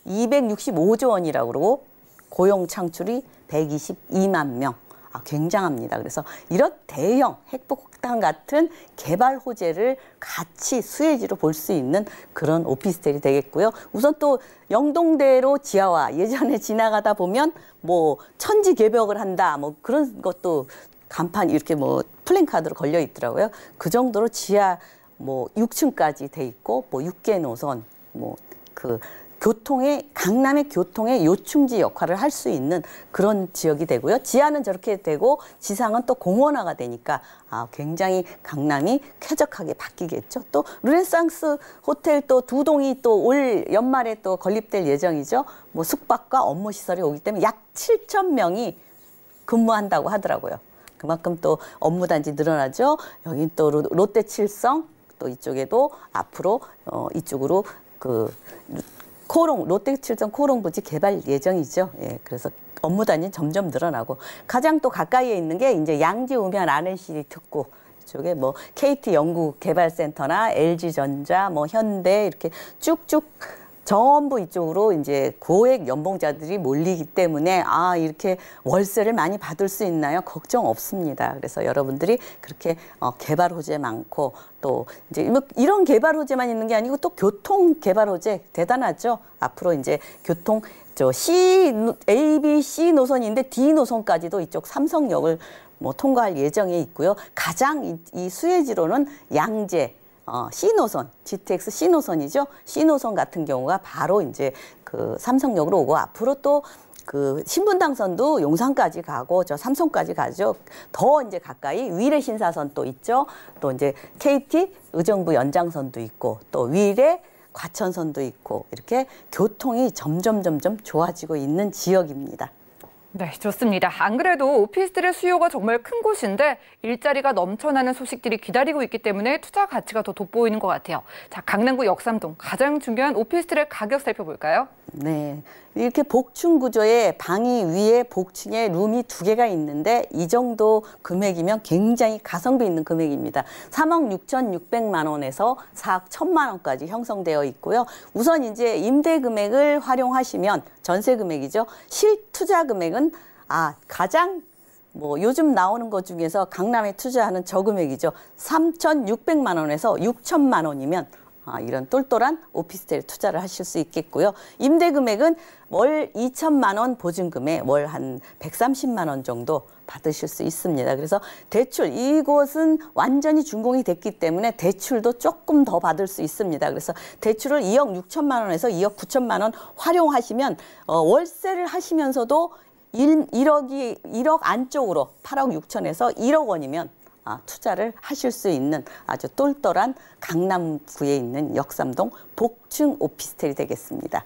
265조 원이라고 그러고 고용 창출이 122만 명. 아, 굉장합니다. 그래서 이런 대형 핵폭탄 같은 개발 호재를 같이 수혜지로 볼 수 있는 그런 오피스텔이 되겠고요. 우선 또 영동대로 지하화 예전에 지나가다 보면 뭐 천지 개벽을 한다 뭐 그런 것도 간판 이렇게 뭐 플랜카드로 걸려 있더라고요. 그 정도로 지하 뭐 6층까지 돼 있고 뭐 육계 노선 뭐그 교통의 강남의 교통의 요충지 역할을 할 수 있는 그런 지역이 되고요. 지하는 저렇게 되고 지상은 또 공원화가 되니까 아, 굉장히 강남이 쾌적하게 바뀌겠죠. 또 르네상스 호텔 또 두 동이 또 올 연말에 또 건립될 예정이죠. 뭐 숙박과 업무 시설이 오기 때문에 약 7천 명이 근무한다고 하더라고요. 그만큼 또 업무 단지 늘어나죠. 여기 또 롯데 칠성 또 이쪽에도 앞으로 어 이쪽으로 그 코롱 롯데칠성 코롱 부지 개발 예정이죠. 예, 그래서 업무 단위 점점 늘어나고 가장 또 가까이에 있는 게 이제 양지 우면 RNC 특구 쪽에 뭐 KT 연구 개발센터나 LG 전자, 뭐 현대 이렇게 쭉쭉 전부 이쪽으로 이제 고액 연봉자들이 몰리기 때문에 아 이렇게 월세를 많이 받을 수 있나요? 걱정 없습니다. 그래서 여러분들이 그렇게 어, 개발 호재 많고 또 이제 뭐 이런 개발 호재만 있는 게 아니고 또 교통 개발 호재 대단하죠. 앞으로 이제 교통 저 C, A, B, C 노선인데 D 노선까지도 이쪽 삼성역을 뭐 통과할 예정에 있고요. 가장 이, 이 수혜지로는 양재, 어, C노선, GTX C노선이죠. C노선 같은 경우가 바로 이제 그 삼성역으로 오고 앞으로 또그 신분 당선도 용산까지 가고 저 삼성까지 가죠. 더 이제 가까이 위례 신사선 또 있죠. 또 이제 KT 의정부 연장선도 있고 또 위례 과천선도 있고 이렇게 교통이 점점 점점 좋아지고 있는 지역입니다.
네, 좋습니다. 안 그래도 오피스텔의 수요가 정말 큰 곳인데 일자리가 넘쳐나는 소식들이 기다리고 있기 때문에 투자 가치가 더 돋보이는 것 같아요. 자, 강남구 역삼동 가장 중요한 오피스텔의 가격 살펴볼까요?
네. 이렇게 복층 구조의 방이 위에 복층에 룸이 두 개가 있는데 이 정도 금액이면 굉장히 가성비 있는 금액입니다. 3억 6천6백만 원에서 4억 1천만 원까지 형성되어 있고요. 우선 이제 임대 금액을 활용하시면 전세 금액이죠. 실투자 금액은 아, 가장 뭐 요즘 나오는 것 중에서 강남에 투자하는 저금액이죠. 3,600만 원에서 6천만 원이면 아, 이런 똘똘한 오피스텔 투자를 하실 수 있겠고요. 임대 금액은 월 2천만 원 보증금에 월 한 130만 원 정도 받으실 수 있습니다. 그래서 대출 이곳은 완전히 준공이 됐기 때문에 대출도 조금 더 받을 수 있습니다. 그래서 대출을 2억 6천만 원에서 2억 9천만 원 활용하시면 어, 월세를 하시면서도 1, 1억이 1억 안쪽으로 8억 6천에서 1억 원이면 아, 투자를 하실 수 있는 아주 똘똘한 강남구에 있는 역삼동 복층 오피스텔이 되겠습니다.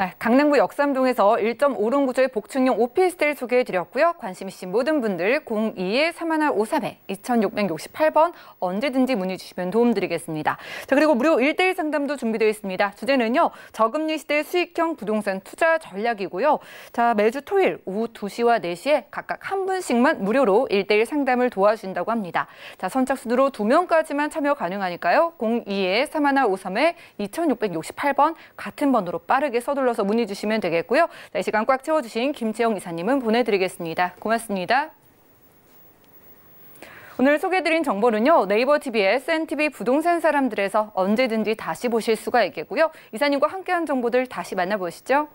네, 강남구 역삼동에서 1.5룸 구조의 복층형 오피스텔 소개해 드렸고요. 관심 있으신 모든 분들 02-3153에 2668번 언제든지 문의 주시면 도움드리겠습니다. 자, 그리고 무료 1대1 상담도 준비되어 있습니다. 주제는요. 저금리 시대 수익형 부동산 투자 전략이고요. 자, 매주 토요일 오후 2시와 4시에 각각 한 분씩만 무료로 1대1 상담을 도와주신다고 합니다. 자, 선착순으로 2명까지만 참여 가능하니까요. 02-3153에 2668번 같은 번호로 빠르게 서둘러 눌러서 문의 주시면 되겠고요. 네, 시간 꽉 채워주신 김채영 이사님은 보내드리겠습니다. 고맙습니다. 오늘 소개해드린 정보는요. 네이버 TV의 SNTV 부동산 사람들에서 언제든지 다시 보실 수가 있겠고요. 이사님과 함께한 정보들 다시 만나보시죠.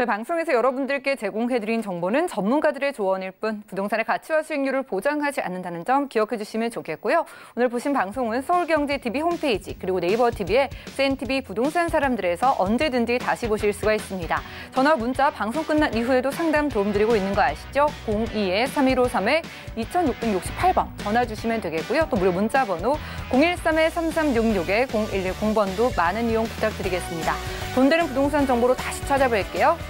저희 방송에서 여러분들께 제공해드린 정보는 전문가들의 조언일 뿐 부동산의 가치와 수익률을 보장하지 않는다는 점 기억해 주시면 좋겠고요. 오늘 보신 방송은 서울경제TV 홈페이지 그리고 네이버 TV에 CNTV 부동산 사람들에서 언제든지 다시 보실 수가 있습니다. 전화 문자 방송 끝난 이후에도 상담 도움드리고 있는 거 아시죠? 02-3153-2668번 전화 주시면 되겠고요. 또 무료 문자 번호 013-3366-0110번도 많은 이용 부탁드리겠습니다. 돈 되는 부동산 정보로 다시 찾아뵐게요.